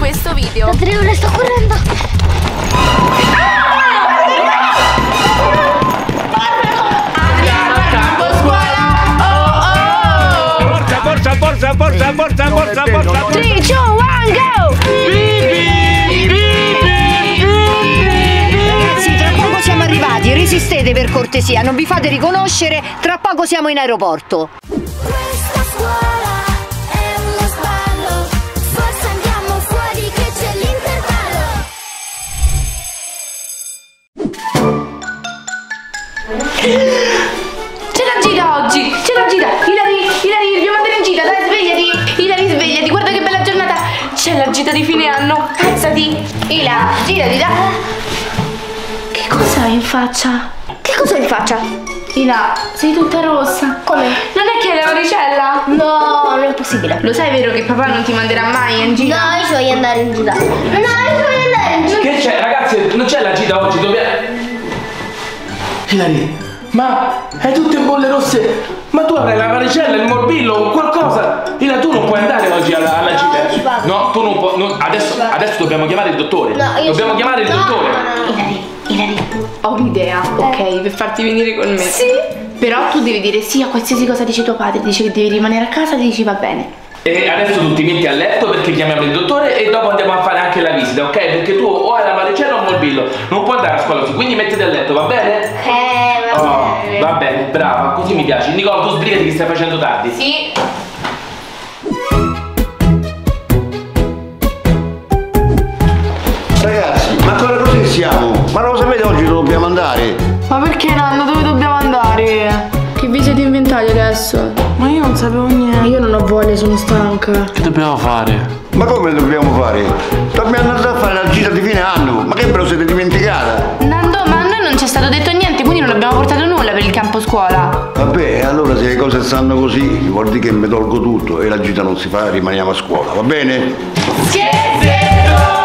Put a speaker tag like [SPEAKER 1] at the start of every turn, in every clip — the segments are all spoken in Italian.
[SPEAKER 1] questo video.
[SPEAKER 2] Adriano, sto correndo.
[SPEAKER 1] Andiamo al campo scuola. Oh oh.
[SPEAKER 3] Forza, forza, forza, forza, forza, forza, forza.
[SPEAKER 2] 3, 2, 1, go!
[SPEAKER 4] Ragazzi, tra poco siamo arrivati, resistete per cortesia, non vi fate riconoscere, tra poco siamo in aeroporto.
[SPEAKER 2] C'è
[SPEAKER 1] la gita oggi. C'è la gita. Ilari, Ilari, dobbiamo andare in gita. Dai, svegliati. Ilari, svegliati. Guarda che bella giornata. C'è la gita di fine anno. Alzati. Ila, girati, dai. Che cosa hai in faccia?
[SPEAKER 2] Che cosa in faccia?
[SPEAKER 1] Ila, sei tutta rossa.
[SPEAKER 2] Come?
[SPEAKER 1] Non è che hai la varicella?
[SPEAKER 2] No, non è possibile.
[SPEAKER 1] Lo sai vero che papà non ti manderà mai in gita?
[SPEAKER 2] No, io ci voglio andare in gita. No, io ci voglio andare in gita.
[SPEAKER 5] Che c'è, ragazzi? Non c'è la gita oggi, dobbiamo. Hilary, ma hai tutte bolle rosse? Ma tu avrai la varicella, il morbillo, qualcosa? Ila, tu non puoi andare oggi alla, alla gita. No, tu non puoi. no, adesso, adesso dobbiamo chiamare il dottore.
[SPEAKER 2] No, io
[SPEAKER 5] dobbiamo chiamare il dottore.
[SPEAKER 2] no, no, no.
[SPEAKER 1] Ilari, Ilari, ho un'idea, ok, per farti venire con me. Sì. Però tu devi dire sì a qualsiasi cosa dice tuo padre, dice che devi rimanere a casa, dici va bene.
[SPEAKER 5] E adesso tu ti metti a letto perché chiamiamo il dottore e dopo andiamo a fare anche la visita, ok? Perché tu o hai la varicella o un morbillo, non puoi andare a scuola così, quindi mettiti a letto, va bene?
[SPEAKER 2] Eh, va bene.
[SPEAKER 5] va bene, brava, così mi piace. Nicola, tu sbrigati che stai facendo tardi.
[SPEAKER 1] Sì.
[SPEAKER 6] Ragazzi, ma ancora così siamo? Ma non lo sapete oggi dove dobbiamo andare?
[SPEAKER 1] Ma perché Nando, dove dobbiamo andare? Che vi siete inventati adesso? Ma io non sapevo niente. Io non ho voglia, sono stanca.
[SPEAKER 5] Che dobbiamo fare?
[SPEAKER 6] Ma come dobbiamo fare? Dobbiamo andare a fare la gita di fine anno, ma che ve lo siete dimenticata?
[SPEAKER 1] Nando, stato detto niente, quindi non abbiamo portato nulla per il campo scuola.
[SPEAKER 6] Vabbè, allora se le cose stanno così, vuol dire che mi tolgo tutto e la gita non si fa, rimaniamo a scuola, va bene?
[SPEAKER 1] Andiamo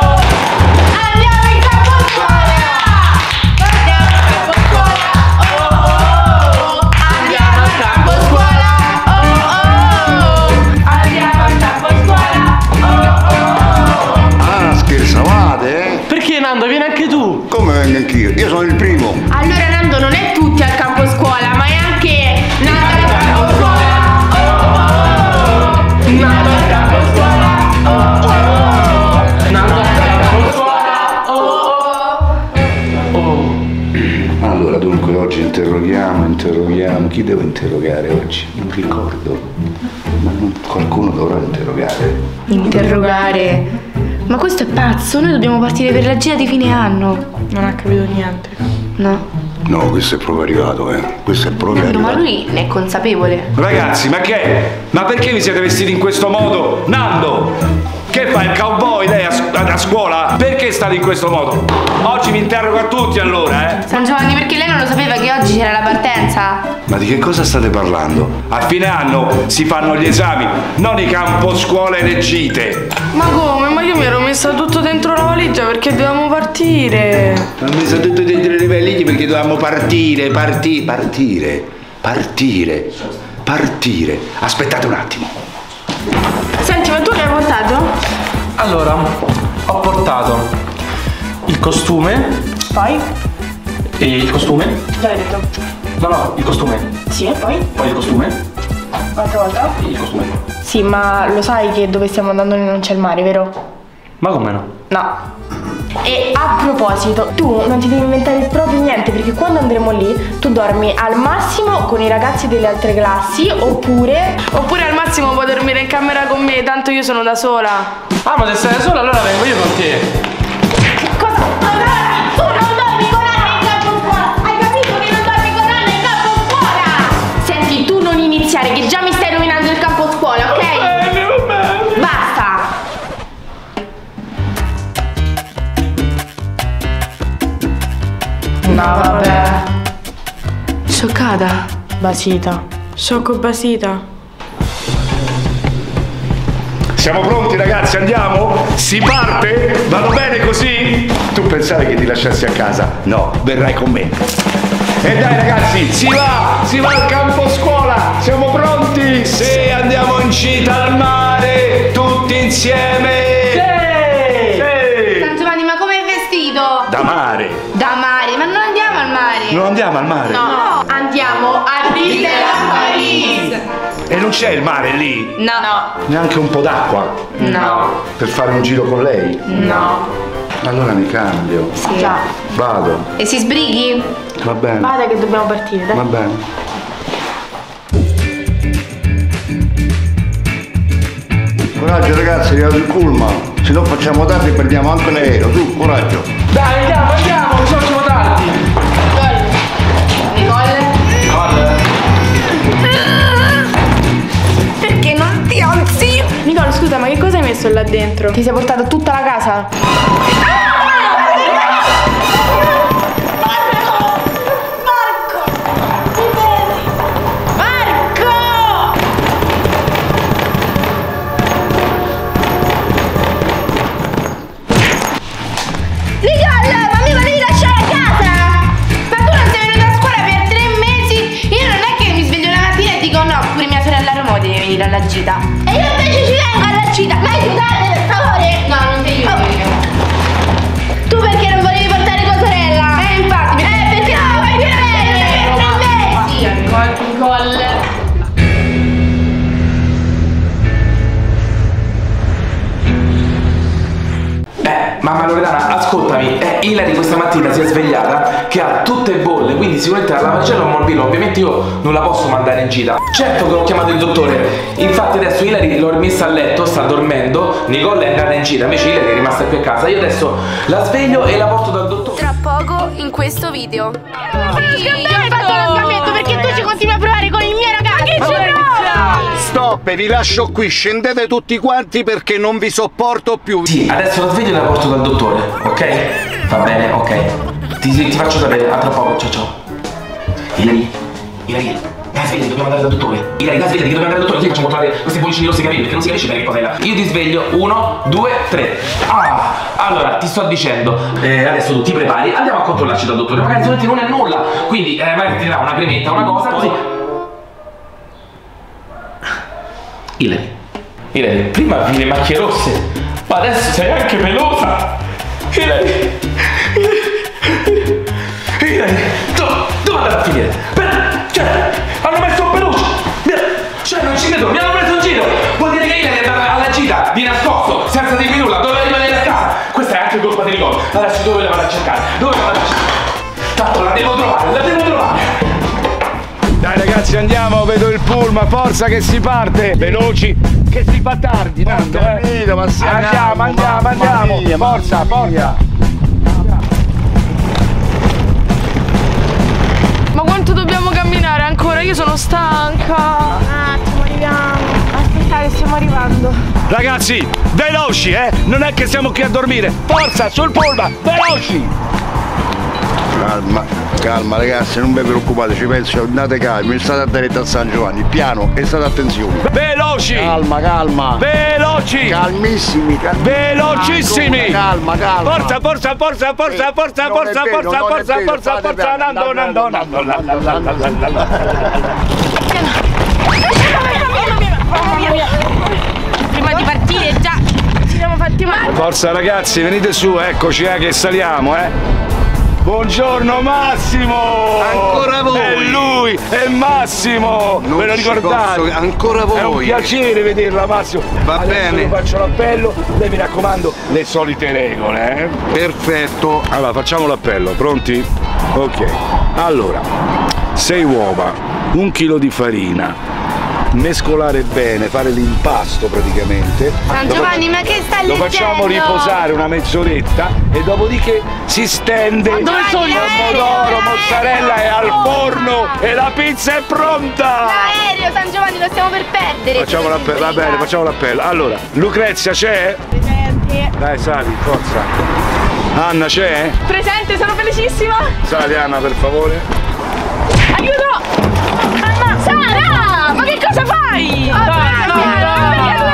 [SPEAKER 5] tu?
[SPEAKER 6] Come vengo anch'io? Io sono il primo.
[SPEAKER 1] Allora Nando non è tutti al campo scuola, ma è anche Nando al campo scuola! Oh oh! Nando al campo scuola! Oh oh!
[SPEAKER 5] Nando al campo scuola. Oh oh.
[SPEAKER 6] Allora, dunque, oggi interroghiamo, interroghiamo. Chi devo interrogare oggi? Non ricordo. Ma non- qualcuno dovrà interrogare.
[SPEAKER 1] Interrogare. Ma questo è pazzo, noi dobbiamo partire per la gira di fine anno.
[SPEAKER 7] Non ha capito niente.
[SPEAKER 1] No.
[SPEAKER 6] No, questo è proprio arrivato, eh. Questo è proprio
[SPEAKER 1] ma
[SPEAKER 6] arrivato.
[SPEAKER 1] lui ne è consapevole.
[SPEAKER 3] Ragazzi, ma che? è? Ma perché vi siete vestiti in questo modo? Nando! Che fa il cowboy lei a, a- a scuola? Perché state in questo modo? Oggi vi interrogo a tutti allora, eh?
[SPEAKER 1] San Giovanni, perché lei non lo sapeva che oggi c'era la partenza?
[SPEAKER 6] Ma di che cosa state parlando?
[SPEAKER 3] A fine anno si fanno gli esami, non i campo scuola e le gite.
[SPEAKER 7] Ma come? Io mi ero messa tutto dentro la valigia perché dovevamo partire.
[SPEAKER 6] Ho messo tutto dentro le valigie perché dovevamo partire, partire, partire, partire, partire. Aspettate un attimo.
[SPEAKER 7] Senti, ma tu che hai portato?
[SPEAKER 5] Allora, ho portato il costume
[SPEAKER 7] Poi?
[SPEAKER 5] e il costume.
[SPEAKER 7] Già l'hai detto.
[SPEAKER 5] No, no, il costume.
[SPEAKER 7] Sì, e poi?
[SPEAKER 5] Poi il costume
[SPEAKER 7] Un'altra volta?
[SPEAKER 5] e il costume.
[SPEAKER 7] Sì, ma lo sai che dove stiamo andando non c'è il mare, vero?
[SPEAKER 5] Ma come no?
[SPEAKER 7] No. E a proposito, tu non ti devi inventare proprio niente perché quando andremo lì tu dormi al massimo con i ragazzi delle altre classi oppure... Oppure al massimo puoi dormire in camera con me, tanto io sono da sola.
[SPEAKER 5] Ah, ma se stai da sola allora vengo io con te.
[SPEAKER 7] Cosa?
[SPEAKER 2] Allora, tu non dormi con Anna in campo scuola! Hai capito che non dormi con Anna in campo scuola?
[SPEAKER 1] Senti, tu non iniziare, che già mi stai rovinando
[SPEAKER 7] vabbè.
[SPEAKER 1] Scioccata.
[SPEAKER 7] Basita. Sciocco basita.
[SPEAKER 3] Siamo pronti ragazzi, andiamo? Si parte? Va bene così?
[SPEAKER 6] Tu pensavi che ti lasciassi a casa? No, verrai con me.
[SPEAKER 3] E dai ragazzi, si va! Si va al campo scuola! Siamo pronti? Se andiamo in gita al mare, tutti insieme!
[SPEAKER 6] Non andiamo al mare?
[SPEAKER 7] No, andiamo a Disneyland Paris.
[SPEAKER 3] E non c'è il mare lì?
[SPEAKER 7] No. No.
[SPEAKER 3] Neanche un po' d'acqua?
[SPEAKER 7] No.
[SPEAKER 3] Per fare un giro con lei?
[SPEAKER 7] No.
[SPEAKER 3] Allora mi cambio.
[SPEAKER 7] Già.
[SPEAKER 3] Vado.
[SPEAKER 1] E si sbrighi?
[SPEAKER 3] Va bene.
[SPEAKER 7] Vada che dobbiamo partire, dai.
[SPEAKER 3] Va bene.
[SPEAKER 6] Coraggio ragazzi, arrivato il pullman. Se no facciamo tardi e perdiamo anche l'aereo. Su, coraggio.
[SPEAKER 5] Dai, andiamo, andiamo,
[SPEAKER 7] scusa, ma che cosa hai messo là dentro? Ti sei portata tutta la casa?
[SPEAKER 1] Nicole,
[SPEAKER 5] posso mandare in gita. Certo che ho chiamato il dottore, infatti adesso Ilari l'ho rimessa a letto, sta dormendo, Nicole è andata in gita, invece Ilari è rimasta qui a casa, io adesso la sveglio e la porto dal dottore.
[SPEAKER 2] Tra poco in questo video.
[SPEAKER 7] Hai fatto lo scambietto perché tu ci continui a provare con il mio ragazzo. Ma che ci
[SPEAKER 6] Stop, vi lascio qui, scendete tutti quanti perché non vi sopporto più.
[SPEAKER 5] Sì, adesso la sveglio e la porto dal dottore, ok? Va bene, ok. Ti, ti faccio sapere, a tra poco, ciao ciao. Ilari, Ilari, dai sveglia, dobbiamo andare dal dottore. Ilari, dai sveglia, che dobbiamo andare dal dottore, ti facciamo controllare questi bollicini rossi capelli, perché non si capisce bene che cosa è là. Io ti sveglio, uno, due, tre. Ah, allora, ti sto dicendo, eh, adesso tu ti prepari, andiamo a controllarci dal dottore, magari solamente non è nulla, quindi eh, magari ti darà una cremetta, una cosa, così. Ilari, Ilari, prima avevi le macchie rosse, ma adesso sei anche pelosa. Ilari, Ilari, dove, dove andare a finire? Per, cioè, hanno messo un peluche. Cioè, non ci credo, mi hanno preso in giro. Vuol dire che Ilari è andata alla gita di nascosto, senza dirmi nulla, doveva rimanere a casa. Questa è anche colpa di Nicole. Adesso dove la vado a cercare? Dove la vado a cercare? Tanto la devo trovare, la devo trovare.
[SPEAKER 3] Dai ragazzi andiamo, vedo il pullman, forza che si parte! Veloci, che si fa tardi, tanto, eh!
[SPEAKER 6] capito, ma
[SPEAKER 3] Andiamo, andiamo,
[SPEAKER 6] mamma
[SPEAKER 3] andiamo!
[SPEAKER 6] mia,
[SPEAKER 3] Forza,
[SPEAKER 6] mamma
[SPEAKER 3] forza!
[SPEAKER 7] Ancora? Io sono stanca. Un attimo, arriviamo. Aspettate, stiamo arrivando.
[SPEAKER 3] Ragazzi, veloci, eh! Non è che siamo qui a dormire! Forza, sul pullman, veloci!
[SPEAKER 6] Calma, calma ragazzi, non vi preoccupate, ci penso, andate calmi, state attenti a San Giovanni, piano e state attenzione.
[SPEAKER 3] Veloci!
[SPEAKER 6] Calma, calma.
[SPEAKER 3] Veloci!
[SPEAKER 6] Calmissimi, calmissimi.
[SPEAKER 3] Velocissimi!
[SPEAKER 6] Ancora, Calma, calma.
[SPEAKER 3] Forza, forza, forza, forza, forza,
[SPEAKER 6] Non è
[SPEAKER 3] forza,
[SPEAKER 6] vero,
[SPEAKER 3] forza, forza,
[SPEAKER 6] vero,
[SPEAKER 3] forza, forza, Nando, Nando, Nando, Nando, Nando,
[SPEAKER 7] Prima di partire già ci siamo fatti male.
[SPEAKER 3] Forza ragazzi, venite su, eccoci eh, che saliamo, eh. Buongiorno Massimo!
[SPEAKER 6] Ancora voi?
[SPEAKER 3] È lui, è Massimo!
[SPEAKER 6] Non
[SPEAKER 3] Ve lo ricordate?
[SPEAKER 6] posso- ancora
[SPEAKER 3] È un
[SPEAKER 6] voi?
[SPEAKER 3] piacere vederla Massimo!
[SPEAKER 6] Va
[SPEAKER 3] Adesso
[SPEAKER 6] bene.
[SPEAKER 3] io faccio l'appello, lei mi raccomando le solite regole, eh?
[SPEAKER 6] Perfetto.
[SPEAKER 3] Allora, facciamo l'appello, pronti? Ok. Allora, 6 uova, un chilo di farina, mescolare bene, fare l'impasto praticamente.
[SPEAKER 1] San Giovanni, ma che sta
[SPEAKER 3] Lo facciamo
[SPEAKER 1] leggendo?
[SPEAKER 3] riposare una mezz'oretta e dopodiché si stende.
[SPEAKER 1] dove sono gli
[SPEAKER 3] Pomodoro, mozzarella è al forno e la pizza è pronta!
[SPEAKER 1] L'aereo, San Giovanni, lo stiamo per perdere.
[SPEAKER 3] Facciamo l'appello, va bene, facciamo l'appello. Allora, Lucrezia c'è?
[SPEAKER 7] Presente.
[SPEAKER 3] Dai, sali, forza. Anna c'è?
[SPEAKER 7] Presente, sono felicissima.
[SPEAKER 3] Sali Anna, per favore.
[SPEAKER 7] Aiuto! Sara! Ma che cosa fai?
[SPEAKER 1] Oh,
[SPEAKER 7] Dai, no,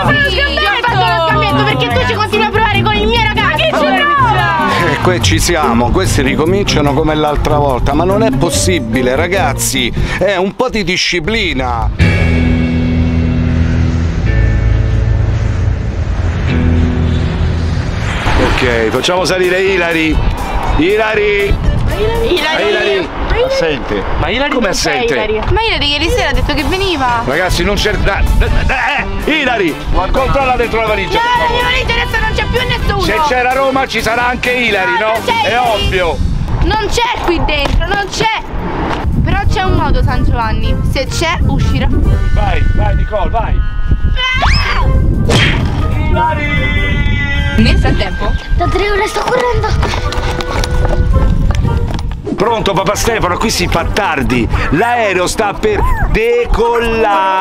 [SPEAKER 1] Perché
[SPEAKER 7] no,
[SPEAKER 1] tu
[SPEAKER 7] no.
[SPEAKER 1] lo scambietto perché tu ci continui a provare con il mio ragazzo. Ma che
[SPEAKER 7] ci prova?
[SPEAKER 6] E qui ci siamo, questi ricominciano come l'altra volta, ma non è possibile ragazzi, è un po' di disciplina.
[SPEAKER 3] Ok, facciamo salire Ilari. Ilari! Ilari!
[SPEAKER 6] Assente.
[SPEAKER 8] Ma Ilari
[SPEAKER 3] Come assente?
[SPEAKER 8] Ilari.
[SPEAKER 9] Ma ieri ieri sera ha detto che veniva.
[SPEAKER 3] Ragazzi, non c'è. da- da- da- Eh, Ilari! Controlla dentro la valigia.
[SPEAKER 9] No, la mia valigia adesso non c'è più nessuno.
[SPEAKER 3] Se c'era Roma ci sarà anche Ilari,
[SPEAKER 9] No,
[SPEAKER 3] no? È
[SPEAKER 9] Ilari.
[SPEAKER 3] ovvio.
[SPEAKER 9] Non c'è qui dentro, non c'è. Però c'è un modo, San Giovanni. Se c'è, uscirà.
[SPEAKER 3] Vai, vai, Nicole, vai. Ilari!
[SPEAKER 9] Nel frattempo,
[SPEAKER 2] Da tre ore sto correndo.
[SPEAKER 3] Pronto papà Stefano, qui si fa tardi. L'aereo sta per decollare.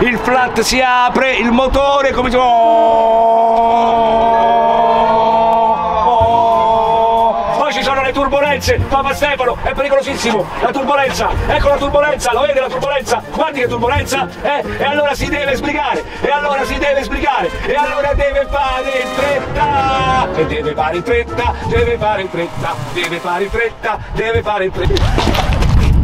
[SPEAKER 3] Il flat si apre, il motore come si Oh! Turbolenze, papà Stefano, è pericolosissimo, la turbolenza, ecco la turbolenza, lo vede la turbolenza, guardi che turbolenza, eh? E allora si deve sbrigare, e allora si deve sbrigare, e allora deve fare in fretta, e deve fare in fretta, deve fare in fretta, deve fare in fretta, deve fare in fretta.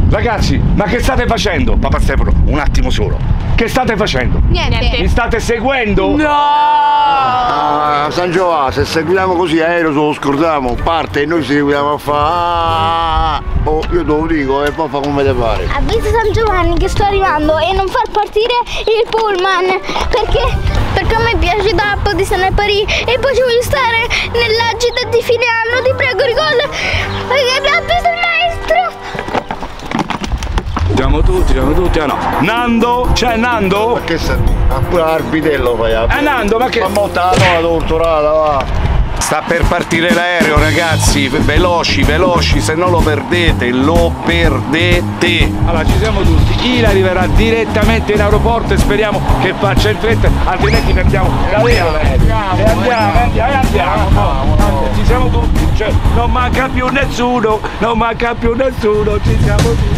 [SPEAKER 3] Ragazzi, ma che state facendo? Papà Stefano, un attimo solo. Che state facendo?
[SPEAKER 9] niente.
[SPEAKER 3] Mi state seguendo?
[SPEAKER 6] Ah, San Giovanni, se seguiamo così aereo se lo scordiamo, parte e noi seguiamo a fare. Oh, io te lo dico e poi fa come te pare.
[SPEAKER 2] Avvisa San Giovanni che sto arrivando e non far partire il pullman perché, perché a me piace troppo di San Parì e poi ci voglio stare nella gita di fine anno, ti prego ricorda perché avvisa il maestro.
[SPEAKER 3] Siamo tutti, siamo tutti. Ah no. Nando? C'è Nando?
[SPEAKER 6] Che se. Ah, pure l'arbitello fai.
[SPEAKER 3] Eh Nando, ma che.
[SPEAKER 6] Ma monta la torturata, va.
[SPEAKER 10] Sta per partire l'aereo, ragazzi, veloci, veloci, se no lo perdete, lo perdete.
[SPEAKER 3] Allora ci siamo tutti. Ila arriverà direttamente in aeroporto e speriamo che faccia in fretta, altrimenti perdiamo la vera E andiamo, andiamo, andiamo. Ci siamo tutti, cioè, non manca più nessuno, non manca più nessuno, ci siamo tutti.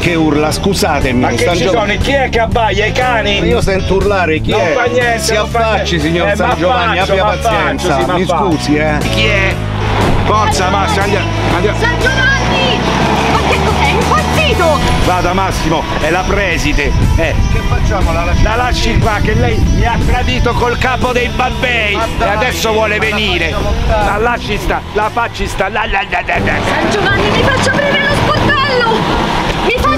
[SPEAKER 11] Che
[SPEAKER 10] urla? Scusatemi,
[SPEAKER 3] Ma che
[SPEAKER 10] San
[SPEAKER 3] ci
[SPEAKER 10] Gio-
[SPEAKER 3] sono? Chi è che abbaia? I cani?
[SPEAKER 10] Io sento urlare, chi
[SPEAKER 3] Non
[SPEAKER 10] è?
[SPEAKER 3] fa niente,
[SPEAKER 10] si affacci,
[SPEAKER 3] niente.
[SPEAKER 10] signor
[SPEAKER 3] Eh,
[SPEAKER 10] San Giovanni,
[SPEAKER 3] faccio,
[SPEAKER 10] abbia pazienza.
[SPEAKER 3] faccio, sì,
[SPEAKER 10] Mi
[SPEAKER 3] faccio.
[SPEAKER 10] scusi, eh.
[SPEAKER 3] Chi è? Forza Massimo, andiamo. andiamo.
[SPEAKER 11] San Giovanni! Ma che cos'è? Impazzito!
[SPEAKER 3] Vada Massimo, è la preside. Eh,
[SPEAKER 10] Che facciamo? La
[SPEAKER 3] la lasci qua che lei mi ha tradito col capo dei babbei e adesso vuole venire. La lasci sta, la facci sta. La, la, la, la, la.
[SPEAKER 11] San Giovanni, mi faccia aprire lo sportello!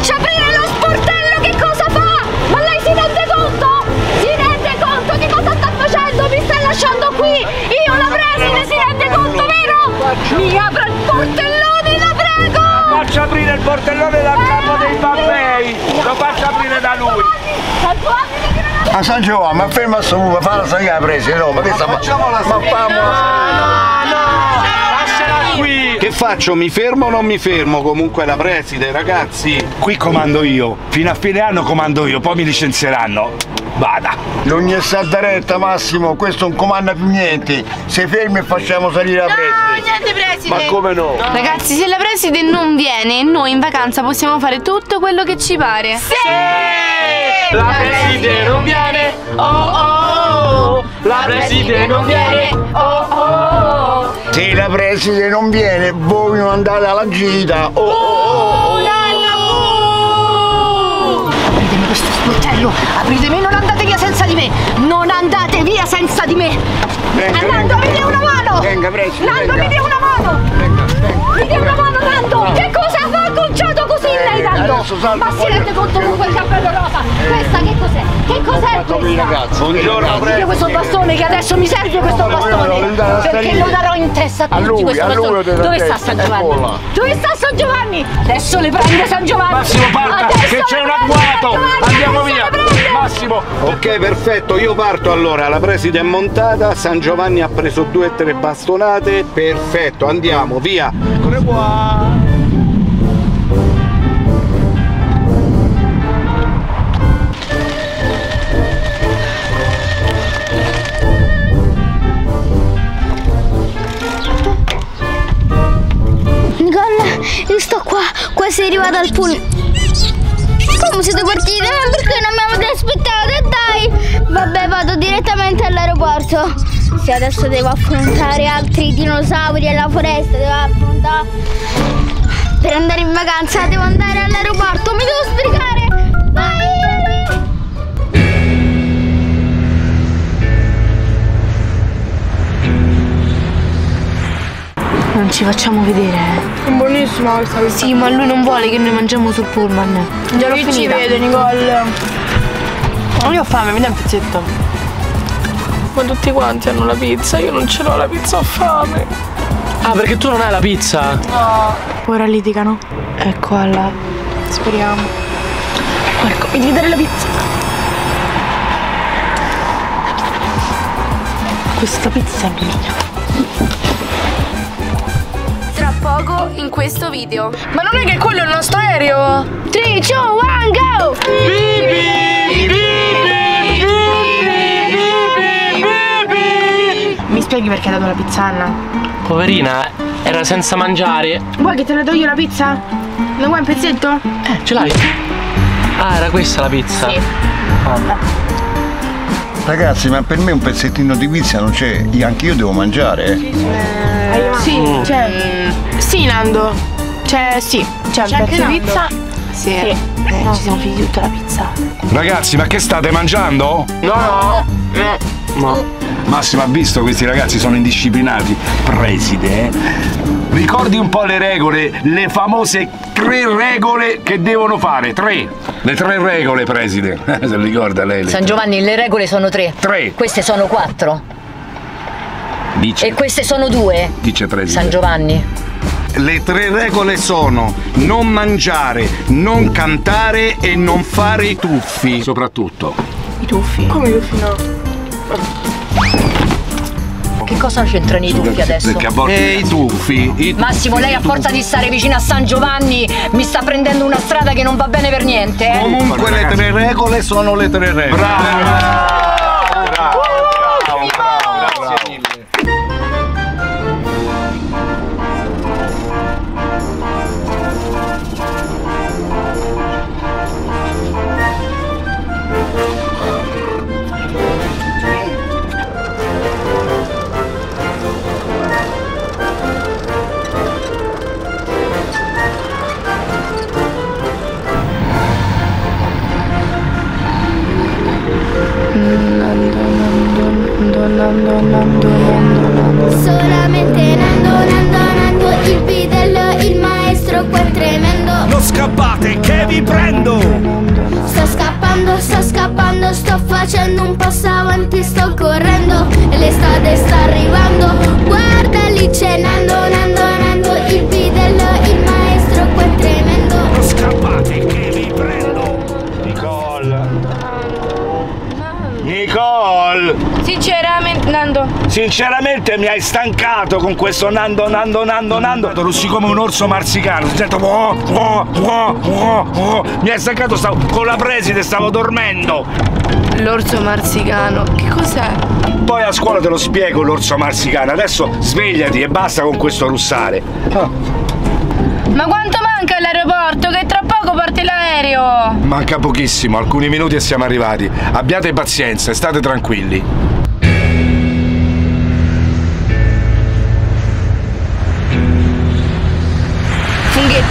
[SPEAKER 11] Faccia aprire lo sportello! Che cosa fa? Ma lei si rende conto? Si rende conto che cosa sta facendo? Mi sta lasciando qui! Io la preside, si rende conto, vero? Mi apra il portellone, la prego!
[SPEAKER 3] Faccia aprire il portellone dal capo dei babbei. Lo faccia aprire da lui.
[SPEAKER 11] La
[SPEAKER 6] Ma San Giovanni, ma ferma sto muovo, fa la saglia presa, no, ma che sta
[SPEAKER 10] facciamo la
[SPEAKER 6] Ma famo
[SPEAKER 3] Lasciala qui.
[SPEAKER 10] Che faccio? Mi fermo o non mi fermo? Comunque la preside, ragazzi.
[SPEAKER 3] Qui comando io. Fino a fine anno comando io, poi mi licenzieranno. Vada.
[SPEAKER 6] Non gli sta retta Massimo, questo non comanda più niente. Se fermi e facciamo salire la
[SPEAKER 9] No,
[SPEAKER 6] preside.
[SPEAKER 9] niente preside.
[SPEAKER 6] Ma come no?
[SPEAKER 9] Ragazzi, se la preside non viene, noi in vacanza possiamo fare tutto quello che ci pare. Sì!
[SPEAKER 8] La preside non viene, oh oh oh. La preside non viene, oh oh.
[SPEAKER 6] Se la preside non viene, voi non andate alla gita. Oh, oh, oh.
[SPEAKER 11] Apritemi questo sportello! Apritemi, non andate via senza di me! Non andate via senza di me!
[SPEAKER 6] Venga,
[SPEAKER 11] Ah, Nando,
[SPEAKER 6] venga.
[SPEAKER 11] mi dia una mano!
[SPEAKER 6] Venga, preside,
[SPEAKER 11] Nando,
[SPEAKER 6] venga.
[SPEAKER 11] mi dia una mano! Mi dia una mano, Nando! Che cosa fa acconciato così lei, Nando?
[SPEAKER 6] adesso salta
[SPEAKER 11] Ma si rende conto con quel cappello rosa? Questa che cos'è? Che cos'è questa?
[SPEAKER 6] ragazzi.
[SPEAKER 10] Buongiorno,
[SPEAKER 11] Io questo bastone che adesso mi serve questo bastone perché lo darò in testa a
[SPEAKER 6] A
[SPEAKER 11] tutti
[SPEAKER 6] lui,
[SPEAKER 11] questo bastone dove sta San Giovanni? dove sta San Giovanni? adesso le prende San Giovanni
[SPEAKER 3] Massimo parta,
[SPEAKER 11] Adesso
[SPEAKER 3] che c'è un agguato. Andiamo via. Massimo.
[SPEAKER 10] Ok, perfetto, io parto allora. La preside è montata, San Giovanni ha preso due o tre bastonate. Perfetto, andiamo, via.
[SPEAKER 3] Eccole qua.
[SPEAKER 2] Sto qua, quasi arrivata al pullman. Come siete partiti? Ma perché non mi avete aspettato? Dai! Vabbè, vado direttamente all'aeroporto. Se adesso devo affrontare altri dinosauri e la foresta, devo affrontare. Per andare in vacanza devo andare all'aeroporto, mi devo sbrigare!
[SPEAKER 7] Non ci facciamo vedere.
[SPEAKER 1] È buonissima questa pizza.
[SPEAKER 7] Sì, ma lui non vuole che noi mangiamo sul pullman. Già l'ho
[SPEAKER 1] Qui ci
[SPEAKER 7] finita.
[SPEAKER 1] vede Nicole.
[SPEAKER 7] Io ho fame, mi dai un pezzetto.
[SPEAKER 1] Ma tutti quanti hanno la pizza, io non ce l'ho la pizza, ho fame.
[SPEAKER 12] Ah, perché tu non hai la pizza?
[SPEAKER 7] Ora litigano. Ecco alla. Speriamo. Ecco, mi devi dare la pizza. Questa pizza è mia.
[SPEAKER 9] Poco in questo video.
[SPEAKER 7] Ma non è che quello è il nostro aereo?
[SPEAKER 2] 3, 2, 1, go!
[SPEAKER 7] Mi spieghi perché hai dato la pizza Anna?
[SPEAKER 12] Poverina, era senza mangiare.
[SPEAKER 7] Vuoi che te la do io la pizza? Non vuoi un pezzetto?
[SPEAKER 12] Eh, ce l'hai? Ah, era questa la pizza?
[SPEAKER 7] Sì.
[SPEAKER 6] Ragazzi, ma per me un pezzettino di pizza non c'è. Anche io devo mangiare, eh.
[SPEAKER 7] Sì, cioè. Sì, Nando. Cioè, sì. C'è un pezzo di pizza. Sì. Eh, ci siamo finiti tutta la pizza.
[SPEAKER 3] Ragazzi, ma che state mangiando?
[SPEAKER 12] No, no. No.
[SPEAKER 3] Massimo ha visto questi ragazzi sono indisciplinati. Preside, eh? ricordi un po' le regole, le famose tre regole che devono fare. Tre. Le tre regole, preside. Se le ricorda lei. le
[SPEAKER 11] San
[SPEAKER 3] tre.
[SPEAKER 11] Giovanni, le regole sono tre.
[SPEAKER 3] Tre.
[SPEAKER 11] Queste sono quattro.
[SPEAKER 3] Dice,
[SPEAKER 11] E queste sono due.
[SPEAKER 3] dice preside.
[SPEAKER 11] San Giovanni.
[SPEAKER 3] Le tre regole sono non mangiare, non cantare e non fare i tuffi. Soprattutto.
[SPEAKER 7] I tuffi. Come i tuffi no?
[SPEAKER 11] Che cosa c'entrano i tuffi adesso?
[SPEAKER 3] Perché a volte
[SPEAKER 6] Eh,
[SPEAKER 3] i tuffi. i
[SPEAKER 11] Massimo, lei a forza di stare vicino a San Giovanni mi sta prendendo una strada che non va bene per niente, eh?
[SPEAKER 3] Comunque le tre regole sono le tre regole. Bravo!
[SPEAKER 2] Solamente Nando, Nando, Nando, il bidello, il maestro qua è tremendo.
[SPEAKER 13] Non scappate, che vi prendo!
[SPEAKER 2] Sto scappando, sto scappando, sto facendo un passo avanti, sto correndo. E l'estate sta arrivando. Guarda lì c'è Nando, Nando, Nando,
[SPEAKER 7] Sinceramente
[SPEAKER 13] mi hai stancato con questo Nando, Nando, Nando, Nando. Russi come un orso marsicano. Sento. Oh, oh, oh, oh, oh. Mi hai stancato, stavo con la preside, stavo dormendo.
[SPEAKER 7] L'orso marsicano. Che cos'è?
[SPEAKER 13] Poi a scuola te lo spiego l'orso marsicano. Adesso svegliati e basta con questo russare.
[SPEAKER 7] Ma quanto manca all'aeroporto? Che tra poco parte l'aereo.
[SPEAKER 3] Manca pochissimo, alcuni minuti e siamo arrivati. Abbiate pazienza e state tranquilli.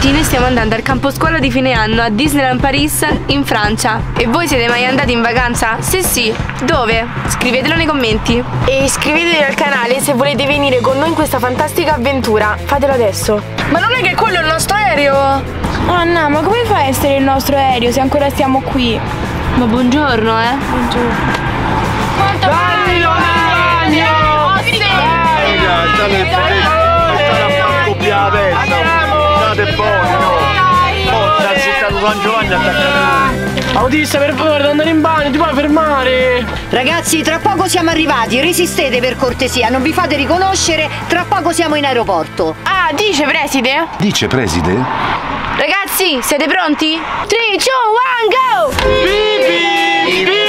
[SPEAKER 9] Noi stiamo andando al campo scuola di fine anno a Disneyland Paris in Francia. E voi siete mai andati in vacanza? Se sì, dove? Scrivetelo nei commenti.
[SPEAKER 7] E iscrivetevi al canale se volete venire con noi in questa fantastica avventura. Fatelo adesso. Ma non è che quello è il nostro aereo?
[SPEAKER 1] Anna, ma come fai a essere il nostro aereo se ancora stiamo qui?
[SPEAKER 9] Ma buongiorno, eh?
[SPEAKER 7] Quanto
[SPEAKER 6] State a scoppiare adesso. State buoni, no? Oh, sta zittato San Giovanni attaccate
[SPEAKER 12] Autista, per favore, devo andare in bagno, ti puoi fermare?
[SPEAKER 11] Ragazzi, tra poco siamo arrivati, resistete per cortesia, non vi fate riconoscere, tra poco siamo in aeroporto.
[SPEAKER 7] Ah, dice preside?
[SPEAKER 3] Dice preside?
[SPEAKER 9] Ragazzi, siete pronti?
[SPEAKER 2] 3, 2, 1, go!
[SPEAKER 12] La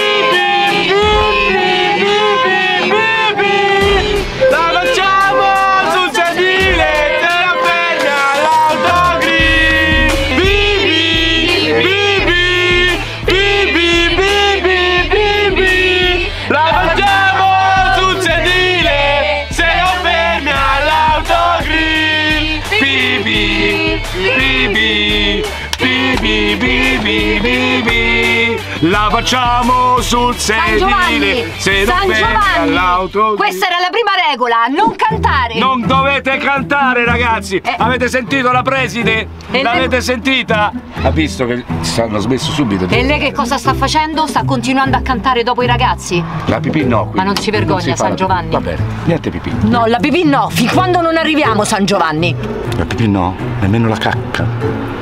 [SPEAKER 12] la facciamo sul
[SPEAKER 11] San
[SPEAKER 3] sedile.
[SPEAKER 11] Giovanni,
[SPEAKER 3] Se non
[SPEAKER 11] San Giovanni,
[SPEAKER 3] all'auto.
[SPEAKER 11] questa era la prima regola, non cantare.
[SPEAKER 3] Non dovete cantare, ragazzi! Avete sentito la preside?
[SPEAKER 11] Eh. E
[SPEAKER 3] L'avete sentita? Ha visto che hanno smesso subito. di-
[SPEAKER 11] E lei che cosa sta facendo? Sta continuando a cantare dopo i ragazzi?
[SPEAKER 3] La pipì no. qui.
[SPEAKER 11] Ma non si vergogna,
[SPEAKER 3] si fa
[SPEAKER 11] San
[SPEAKER 3] la-
[SPEAKER 11] Giovanni.
[SPEAKER 3] Va bene, niente pipì.
[SPEAKER 11] No, la pipì no, fin quando non arriviamo San Giovanni.
[SPEAKER 3] La pipì no, nemmeno la cacca.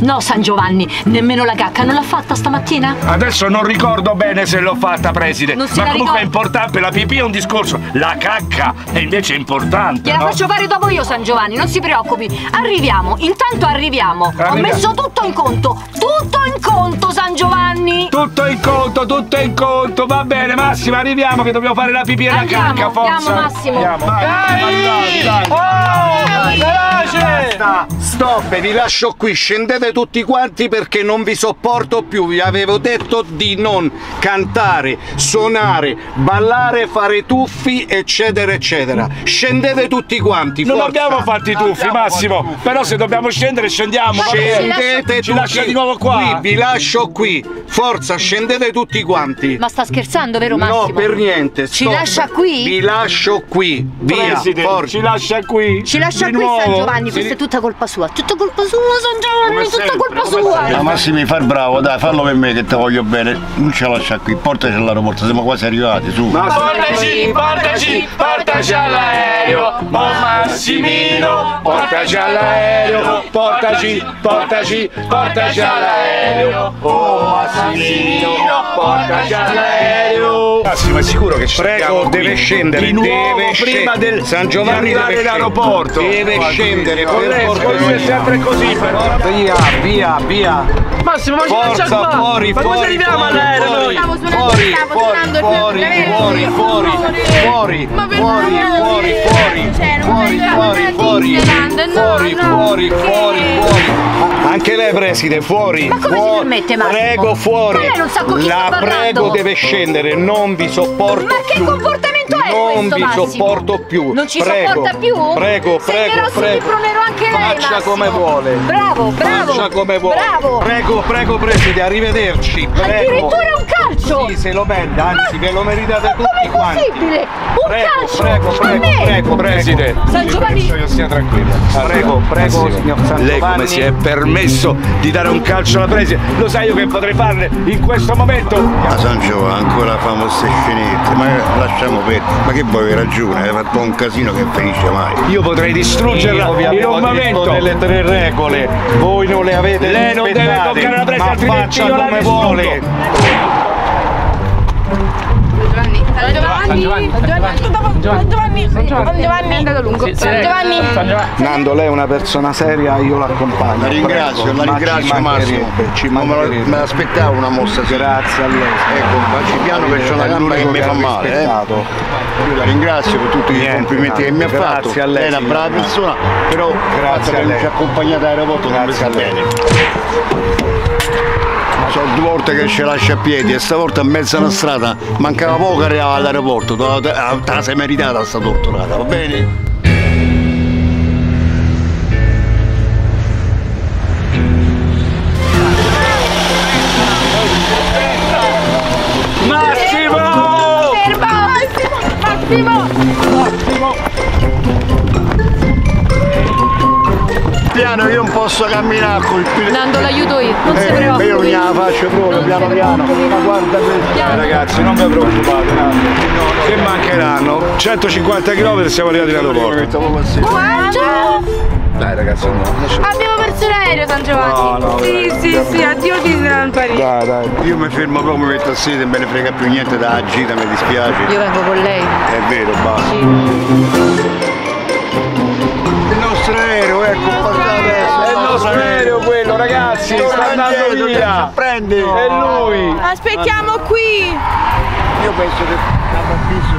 [SPEAKER 11] No, San Giovanni, nemmeno la cacca non l'ha fatta stamattina?
[SPEAKER 3] Adesso non ricordo bene se l'ho fatta, preside.
[SPEAKER 11] Non si
[SPEAKER 3] Ma
[SPEAKER 11] la
[SPEAKER 3] comunque è importante, la pipì è un discorso. La cacca è invece importante.
[SPEAKER 11] Gliela
[SPEAKER 3] no?
[SPEAKER 11] faccio fare dopo io, San Giovanni, non si preoccupi. Arriviamo, intanto arriviamo. Ho
[SPEAKER 3] Arriviamo.
[SPEAKER 11] messo tutto in conto, tutto in conto, San Giovanni.
[SPEAKER 3] Tutto in conto, tutto in conto, va bene Massimo, arriviamo che dobbiamo fare la pipì e la
[SPEAKER 11] Andiamo,
[SPEAKER 3] cacca, forza.
[SPEAKER 11] andiamo, Massimo.
[SPEAKER 3] Andiamo, vai, vai, vai, vai.
[SPEAKER 9] Oh, Basta! Stop, vi lascio qui, scendete tutti quanti perché non vi sopporto più. Vi avevo detto di non cantare, suonare, ballare, fare tuffi, eccetera, eccetera. Scendete tutti quanti.
[SPEAKER 3] Non
[SPEAKER 9] forza.
[SPEAKER 3] abbiamo fatto i tuffi, Massimo. Però se dobbiamo scendere, scendiamo.
[SPEAKER 9] Scendete
[SPEAKER 3] Ci
[SPEAKER 9] tutti
[SPEAKER 3] lascia di nuovo qua.
[SPEAKER 9] Qui, vi lascio qui. Forza, scendete tutti quanti.
[SPEAKER 11] Ma sta scherzando, vero Massimo?
[SPEAKER 9] No, per niente.
[SPEAKER 11] Ci
[SPEAKER 9] stop.
[SPEAKER 11] lascia qui?
[SPEAKER 9] Vi lascio qui. Via,
[SPEAKER 3] Preside,
[SPEAKER 9] forza.
[SPEAKER 3] ci lascia qui.
[SPEAKER 11] Ci lascia
[SPEAKER 3] Di
[SPEAKER 11] qui San
[SPEAKER 3] nuovo.
[SPEAKER 11] Giovanni, questa è tutta colpa sua. Tutta colpa sua, San Giovanni, tutta
[SPEAKER 3] sempre,
[SPEAKER 11] colpa sua.
[SPEAKER 6] Ma Massimi, fai il bravo, dai, fallo per me che ti voglio bene. Non ce la lascia qui, portaci all'aeroporto, siamo quasi arrivati, su.
[SPEAKER 12] Portaci, portaci, portaci all'aereo, oh Massimino, portaci all'aereo, portaci, portaci, portaci all'aereo, oh Massimino, portaci all'aereo.
[SPEAKER 3] Massimo è sicuro che ci
[SPEAKER 9] Prego, deve scendere,
[SPEAKER 3] di nuovo
[SPEAKER 9] deve
[SPEAKER 3] prima del
[SPEAKER 9] San Giovanni
[SPEAKER 3] di arrivare
[SPEAKER 9] deve
[SPEAKER 3] all'aeroporto.
[SPEAKER 9] Deve scendere,
[SPEAKER 3] con lui è sempre così però.
[SPEAKER 9] Via, via, via.
[SPEAKER 12] Massimo, ma
[SPEAKER 9] Forza,
[SPEAKER 12] qua.
[SPEAKER 9] fuori,
[SPEAKER 12] ma
[SPEAKER 9] fuori.
[SPEAKER 12] come arriviamo
[SPEAKER 9] fuori,
[SPEAKER 12] all'aereo
[SPEAKER 9] fuori,
[SPEAKER 12] noi?
[SPEAKER 14] Stavo suonando,
[SPEAKER 9] Fuori,
[SPEAKER 14] stavo
[SPEAKER 9] fuori,
[SPEAKER 14] suonando il
[SPEAKER 9] fuori,
[SPEAKER 14] flauto,
[SPEAKER 9] fuori, fuori, fuori,
[SPEAKER 14] Ma per
[SPEAKER 9] fuori,
[SPEAKER 14] favore,
[SPEAKER 9] fuori, fuori,
[SPEAKER 14] cioè, non
[SPEAKER 9] fuori,
[SPEAKER 14] voglio
[SPEAKER 9] fuori,
[SPEAKER 14] andare a
[SPEAKER 9] fuori,
[SPEAKER 14] Disneyland, no,
[SPEAKER 9] fuori,
[SPEAKER 14] no,
[SPEAKER 9] fuori,
[SPEAKER 14] che-
[SPEAKER 9] fuori, fuori. Anche lei, preside, fuori.
[SPEAKER 11] Ma come si
[SPEAKER 9] fuori.
[SPEAKER 11] permette, Massimo?
[SPEAKER 9] Prego, fuori.
[SPEAKER 11] Ma lei non sa con chi sta
[SPEAKER 9] La
[SPEAKER 11] parlando?
[SPEAKER 9] prego deve scendere, non vi sopporto
[SPEAKER 11] Ma che
[SPEAKER 9] più.
[SPEAKER 11] comportamento è
[SPEAKER 9] non
[SPEAKER 11] questo,
[SPEAKER 9] vi
[SPEAKER 11] Massimo?
[SPEAKER 9] sopporto più.
[SPEAKER 11] Non ci
[SPEAKER 9] prego,
[SPEAKER 11] sopporta più?
[SPEAKER 9] Prego,
[SPEAKER 11] sul
[SPEAKER 9] prego.
[SPEAKER 11] libro nero anche lei,
[SPEAKER 9] Faccia
[SPEAKER 11] Massimo.
[SPEAKER 9] come vuole.
[SPEAKER 11] Bravo, bravo.
[SPEAKER 9] Faccia come vuole.
[SPEAKER 11] Bravo.
[SPEAKER 9] Prego, prego, preside, arrivederci. Prego.
[SPEAKER 11] Addirittura un calcio.
[SPEAKER 9] Sì, se lo merita, anzi, ve lo meritate
[SPEAKER 11] Ma
[SPEAKER 9] tutti
[SPEAKER 11] com'è
[SPEAKER 9] quanti.
[SPEAKER 11] possibile? Un
[SPEAKER 9] Prego,
[SPEAKER 11] calcio.
[SPEAKER 9] prego, prego,
[SPEAKER 11] me?
[SPEAKER 9] prego,
[SPEAKER 3] Preside,
[SPEAKER 11] San Giovanni.
[SPEAKER 3] io stia tranquillo.
[SPEAKER 9] Prego, prego, signor San
[SPEAKER 3] Lei come
[SPEAKER 9] Giovanni.
[SPEAKER 3] si è permesso di dare un calcio alla preside? Lo sai io che potrei farle in questo momento?
[SPEAKER 6] Ma San Giovanni, ancora famo ste scenette, ma lasciamo perdere. Ma che vuoi, hai ragione, hai fatto un casino che finisce mai.
[SPEAKER 3] Io potrei distruggerla
[SPEAKER 9] Io
[SPEAKER 3] in un momento.
[SPEAKER 9] delle tre regole, voi non le avete
[SPEAKER 3] Lei non deve toccare la presa,
[SPEAKER 9] ma
[SPEAKER 3] altrimenti io la
[SPEAKER 9] come vuole.
[SPEAKER 7] Giovanni, San Giovanni,
[SPEAKER 12] San Giovanni,
[SPEAKER 7] San Giovanni, è andato lungo. San. Giovanni,
[SPEAKER 12] San Giovanni.
[SPEAKER 9] Nando, lei è una persona seria, io l'accompagno.
[SPEAKER 6] La ringrazio,
[SPEAKER 9] prego,
[SPEAKER 6] la
[SPEAKER 9] ma
[SPEAKER 6] ringrazio
[SPEAKER 9] ci
[SPEAKER 6] Massimo.
[SPEAKER 9] Ci
[SPEAKER 6] Ma
[SPEAKER 9] mancherebbe.
[SPEAKER 6] me l'aspettavo una mossa così.
[SPEAKER 9] Grazie a lei.
[SPEAKER 6] Ecco, facci piano che c'è una gamba che mi fa male. Eh. Io la ringrazio per tutti i complimenti che mi ha
[SPEAKER 9] grazie
[SPEAKER 6] fatto.
[SPEAKER 9] a lei,
[SPEAKER 6] è una brava persona, però
[SPEAKER 9] Grazie
[SPEAKER 6] grazie
[SPEAKER 9] a
[SPEAKER 6] che
[SPEAKER 9] lei.
[SPEAKER 6] ci ha accompagnato all'aeroporto non mi
[SPEAKER 9] Grazie
[SPEAKER 6] sta
[SPEAKER 9] a lei.
[SPEAKER 6] bene. Sono due volte che ce lascia a piedi e stavolta in mezzo alla strada mancava poco che arrivava all'aeroporto. Te la, sei meritata sta torturata, va bene?
[SPEAKER 3] Massimo!
[SPEAKER 6] Piano io non posso camminare col piede.
[SPEAKER 11] Nando, l'aiuto io, non si
[SPEAKER 6] Eh, io non
[SPEAKER 11] preoccupi.
[SPEAKER 6] gliela faccio proprio, piano piano. Ma guarda questo.
[SPEAKER 3] Eh, ragazzi, non vi preoccupate, no. che mancheranno? 150 km siamo arrivati
[SPEAKER 6] Io mi
[SPEAKER 3] all'aeroporto.
[SPEAKER 6] metto proprio a sedere.
[SPEAKER 3] Dai ragazzi, andiamo. lasciamo.
[SPEAKER 7] abbiamo perso l'aereo, San Giovanni.
[SPEAKER 3] No, no,
[SPEAKER 7] sì,
[SPEAKER 3] dai,
[SPEAKER 7] sì, sì, addio Disneyland Parigi.
[SPEAKER 3] Dai, dai.
[SPEAKER 6] Io mi fermo proprio, mi metto a sedere, non me ne frega più niente da agita, mi dispiace.
[SPEAKER 11] Io vengo con lei.
[SPEAKER 6] È vero, basta. Il aereo
[SPEAKER 3] quello, ragazzi, sta andando via.
[SPEAKER 6] Prendi.
[SPEAKER 3] È lui.
[SPEAKER 7] Aspettiamo qui.
[SPEAKER 6] Io penso che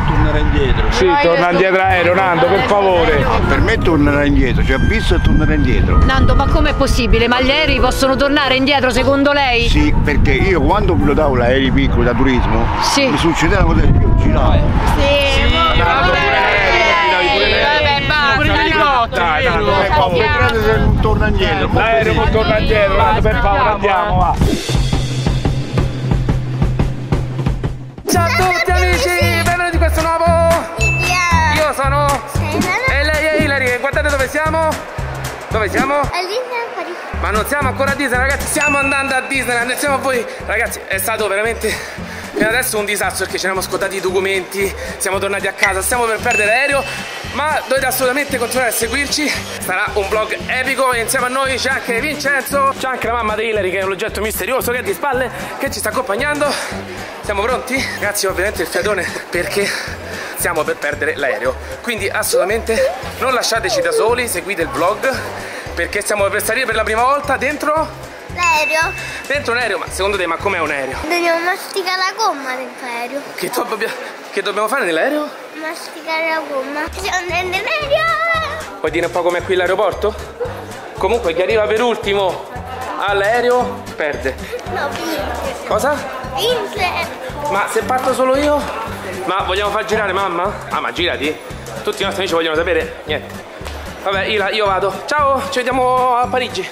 [SPEAKER 6] tornerà indietro.
[SPEAKER 3] Sì, torna indietro aereo, Nando, per favore.
[SPEAKER 6] Per me tornerà indietro, ci ha visto e tornerà indietro.
[SPEAKER 11] Nando, ma com'è possibile? Ma gli aerei possono tornare indietro secondo lei?
[SPEAKER 6] Sì, perché io quando pilotavo l'aereo piccolo da turismo,
[SPEAKER 11] Sì.
[SPEAKER 6] mi succedeva così, io giravo.
[SPEAKER 3] Dai, Carlotta, dai,
[SPEAKER 6] dai,
[SPEAKER 3] dai,
[SPEAKER 6] vedrete se non torna indietro.
[SPEAKER 3] L'aereo non torna indietro, dai, per favore andiamo, va.
[SPEAKER 5] Ciao a tutti amici, benvenuti in questo nuovo
[SPEAKER 2] Io
[SPEAKER 5] sono
[SPEAKER 2] E
[SPEAKER 5] lei è Ilari, guardate dove siamo
[SPEAKER 2] Dove siamo?
[SPEAKER 5] Ma non siamo ancora a Disney ragazzi, stiamo andando a Disney, andiamo a voi Ragazzi è stato veramente fino adesso un disastro perché ci eravamo scordati i documenti, siamo tornati a casa, stiamo per perdere l'aereo ma dovete assolutamente continuare a seguirci. Sarà un vlog epico e insieme a noi c'è anche Vincenzo, c'è anche la mamma di Hilary che è un oggetto misterioso che è di spalle, che ci sta accompagnando. Siamo pronti? Ragazzi, ovviamente il fiatone perché stiamo per perdere l'aereo. Quindi assolutamente non lasciateci da soli, seguite il vlog perché stiamo per salire per la prima volta dentro
[SPEAKER 2] L'aereo?
[SPEAKER 5] Dentro un aereo, ma secondo te ma com'è un aereo?
[SPEAKER 2] Dobbiamo masticare la gomma dentro l'aereo.
[SPEAKER 5] Che, che dobbiamo fare nell'aereo?
[SPEAKER 2] Masticare la gomma. Siamo dentro l'aereo!
[SPEAKER 5] Puoi dire un po' com'è qui l'aeroporto? Comunque chi arriva per ultimo all'aereo perde.
[SPEAKER 2] No, vince.
[SPEAKER 5] Cosa?
[SPEAKER 2] Vince!
[SPEAKER 5] Ma se parto solo io? Ma vogliamo far girare mamma? Ah ma girati? Tutti i nostri amici vogliono sapere? Niente. Vabbè, Ila, io vado. Ciao, ci vediamo a Parigi.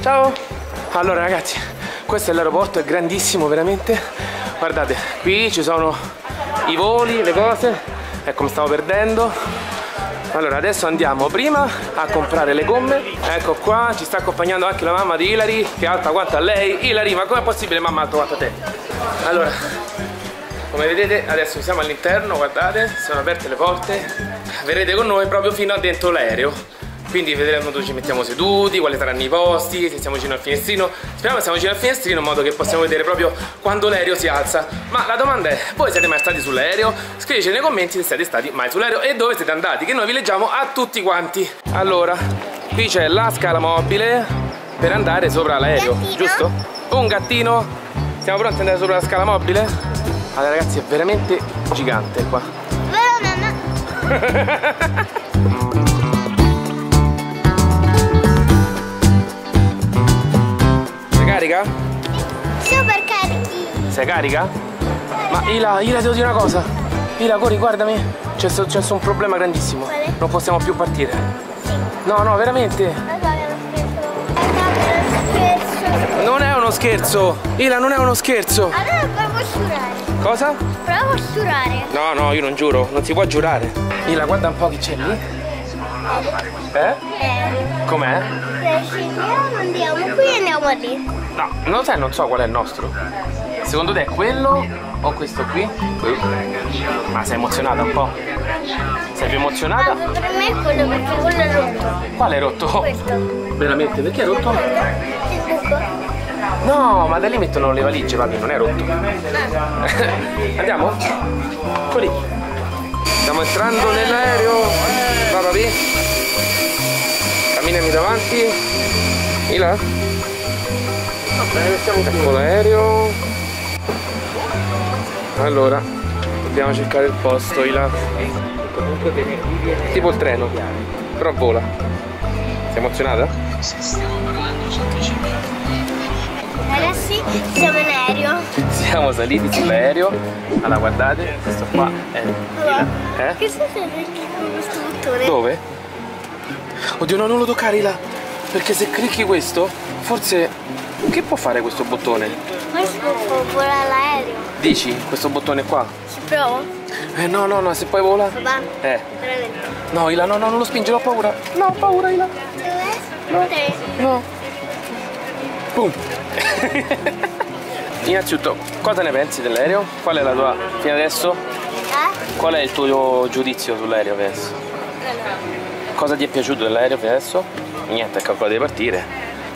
[SPEAKER 5] Ciao. Allora ragazzi, questo è l'aeroporto, è grandissimo veramente. Guardate, qui ci sono i voli, le cose. Ecco, mi stavo perdendo. Allora, adesso andiamo prima a comprare le gomme. Ecco qua, ci sta accompagnando anche la mamma di Hilary, che è alta quanto a lei. Hilary, ma com'è possibile mamma alta quanto a te? Allora, come vedete adesso siamo all'interno, guardate, sono aperte le porte. Verrete con noi proprio fino a dentro l'aereo. Quindi vedremo dove ci mettiamo seduti, quali saranno i posti, se siamo vicino al finestrino. Speriamo che siamo vicino al finestrino in modo che possiamo vedere proprio quando l'aereo si alza. Ma la domanda è, voi siete mai stati sull'aereo? Scriveteci nei commenti se siete stati mai sull'aereo e dove siete andati, che noi vi leggiamo a tutti quanti. Allora, qui c'è la scala mobile per andare sopra l'aereo, giusto? Un gattino. Siamo pronti ad andare sopra la scala mobile? Allora ragazzi è veramente gigante qua.
[SPEAKER 2] Vero mamma?
[SPEAKER 5] carica?
[SPEAKER 2] Super carichi.
[SPEAKER 5] Sei carica? Ma Ila, Ila devo dire una cosa. Ila, corri, guardami. C'è, sto un problema grandissimo.
[SPEAKER 2] Quale?
[SPEAKER 5] Non possiamo più partire. No, no, veramente. Non è uno scherzo. Ila, non è uno scherzo.
[SPEAKER 2] Allora provo a giurare.
[SPEAKER 5] Cosa?
[SPEAKER 2] Provo a giurare.
[SPEAKER 5] No, no, io non giuro. Non si può giurare. Ila, guarda un po' chi c'è lì. Eh?
[SPEAKER 2] Eh,
[SPEAKER 5] Com'è?
[SPEAKER 2] se scendiamo andiamo qui e andiamo lì.
[SPEAKER 5] No, non sai, non so qual è il nostro. Secondo te è quello o questo qui? Ma sei emozionata un po'? Sei più emozionata?
[SPEAKER 2] Ma per me è quello perché quello è rotto.
[SPEAKER 5] Quale è rotto?
[SPEAKER 2] Questo.
[SPEAKER 5] Veramente? Perché è rotto?
[SPEAKER 2] Il buco.
[SPEAKER 5] No, ma da lì mettono le valigie, papi, non è rotto. Andiamo? Fuori. Entrando nell'aereo. Va, papi. Camminami davanti. Di là. Ecco l'aereo. Allora, dobbiamo cercare il posto, di là. Tipo il treno, però vola. Sei emozionata?
[SPEAKER 2] Ragazzi, siamo in aereo.
[SPEAKER 5] Siamo saliti sull'aereo. Allora guardate, questo qua è là. Eh?
[SPEAKER 2] Che sta facendo questo bottone?
[SPEAKER 5] Dove? Oddio no, non lo toccare là. Perché se clicchi questo, forse. Che può fare questo bottone?
[SPEAKER 2] Questo può volare l'aereo.
[SPEAKER 5] Dici, questo bottone qua?
[SPEAKER 2] Ci provo?
[SPEAKER 5] Eh no, no, no, se poi vola.
[SPEAKER 2] Papà?
[SPEAKER 5] Eh.
[SPEAKER 2] Veramente.
[SPEAKER 5] No, Ila, no, no, non lo spingere, ho paura. No, ho paura, Ila.
[SPEAKER 2] Dove? Tre.
[SPEAKER 5] No. Boom. Innanzitutto, cosa ne pensi dell'aereo? Qual è la tua. fino adesso?
[SPEAKER 2] Eh?
[SPEAKER 5] Qual è il tuo giudizio sull'aereo adesso? Cosa ti è piaciuto dell'aereo fino adesso? Niente, ecco qua deve partire.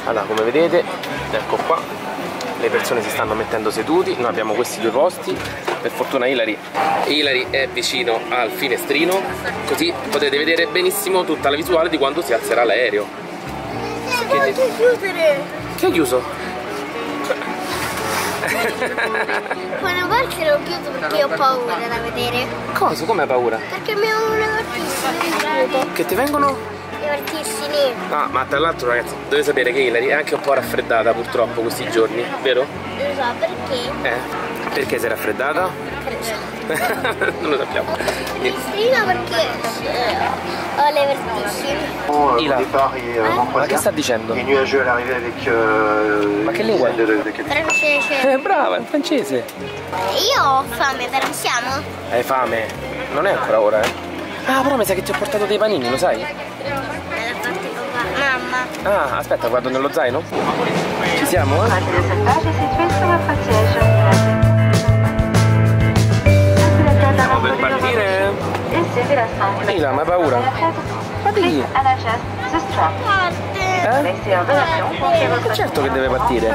[SPEAKER 5] Allora, come vedete, ecco qua, le persone si stanno mettendo seduti, noi abbiamo questi due posti, per fortuna Hilary, Hilary è vicino al finestrino, così potete vedere benissimo tutta la visuale di quando si alzerà l'aereo.
[SPEAKER 2] Che devi chiudere?
[SPEAKER 5] Che è chiuso?
[SPEAKER 2] Una parte lo chiudo perché ho paura da vedere.
[SPEAKER 5] Cosa? Come hai paura?
[SPEAKER 2] Perché mi una vertigine.
[SPEAKER 5] Che ti vengono?
[SPEAKER 2] Le vertigini.
[SPEAKER 5] Ah, ma tra l'altro ragazzi, dovete sapere che Hilary è anche un po' raffreddata purtroppo questi giorni, vero?
[SPEAKER 2] Lo so perché?
[SPEAKER 5] Eh. Perché sei raffreddata? non lo sappiamo.
[SPEAKER 2] Strino perché eh, ho le vertigini.
[SPEAKER 5] Ila, ma che sta dicendo? Ma che lingua è?
[SPEAKER 2] Francese.
[SPEAKER 5] Eh, brava, è in francese.
[SPEAKER 2] Io ho fame, però siamo?
[SPEAKER 5] Hai fame? Non è ancora ora, eh? Ah, però mi sa che ti ho portato dei panini, lo sai?
[SPEAKER 2] Mamma.
[SPEAKER 5] Ah, aspetta, guardo nello zaino. Ci siamo? eh? Là, ma paura? Ma di chi? Eh? Certo che deve partire.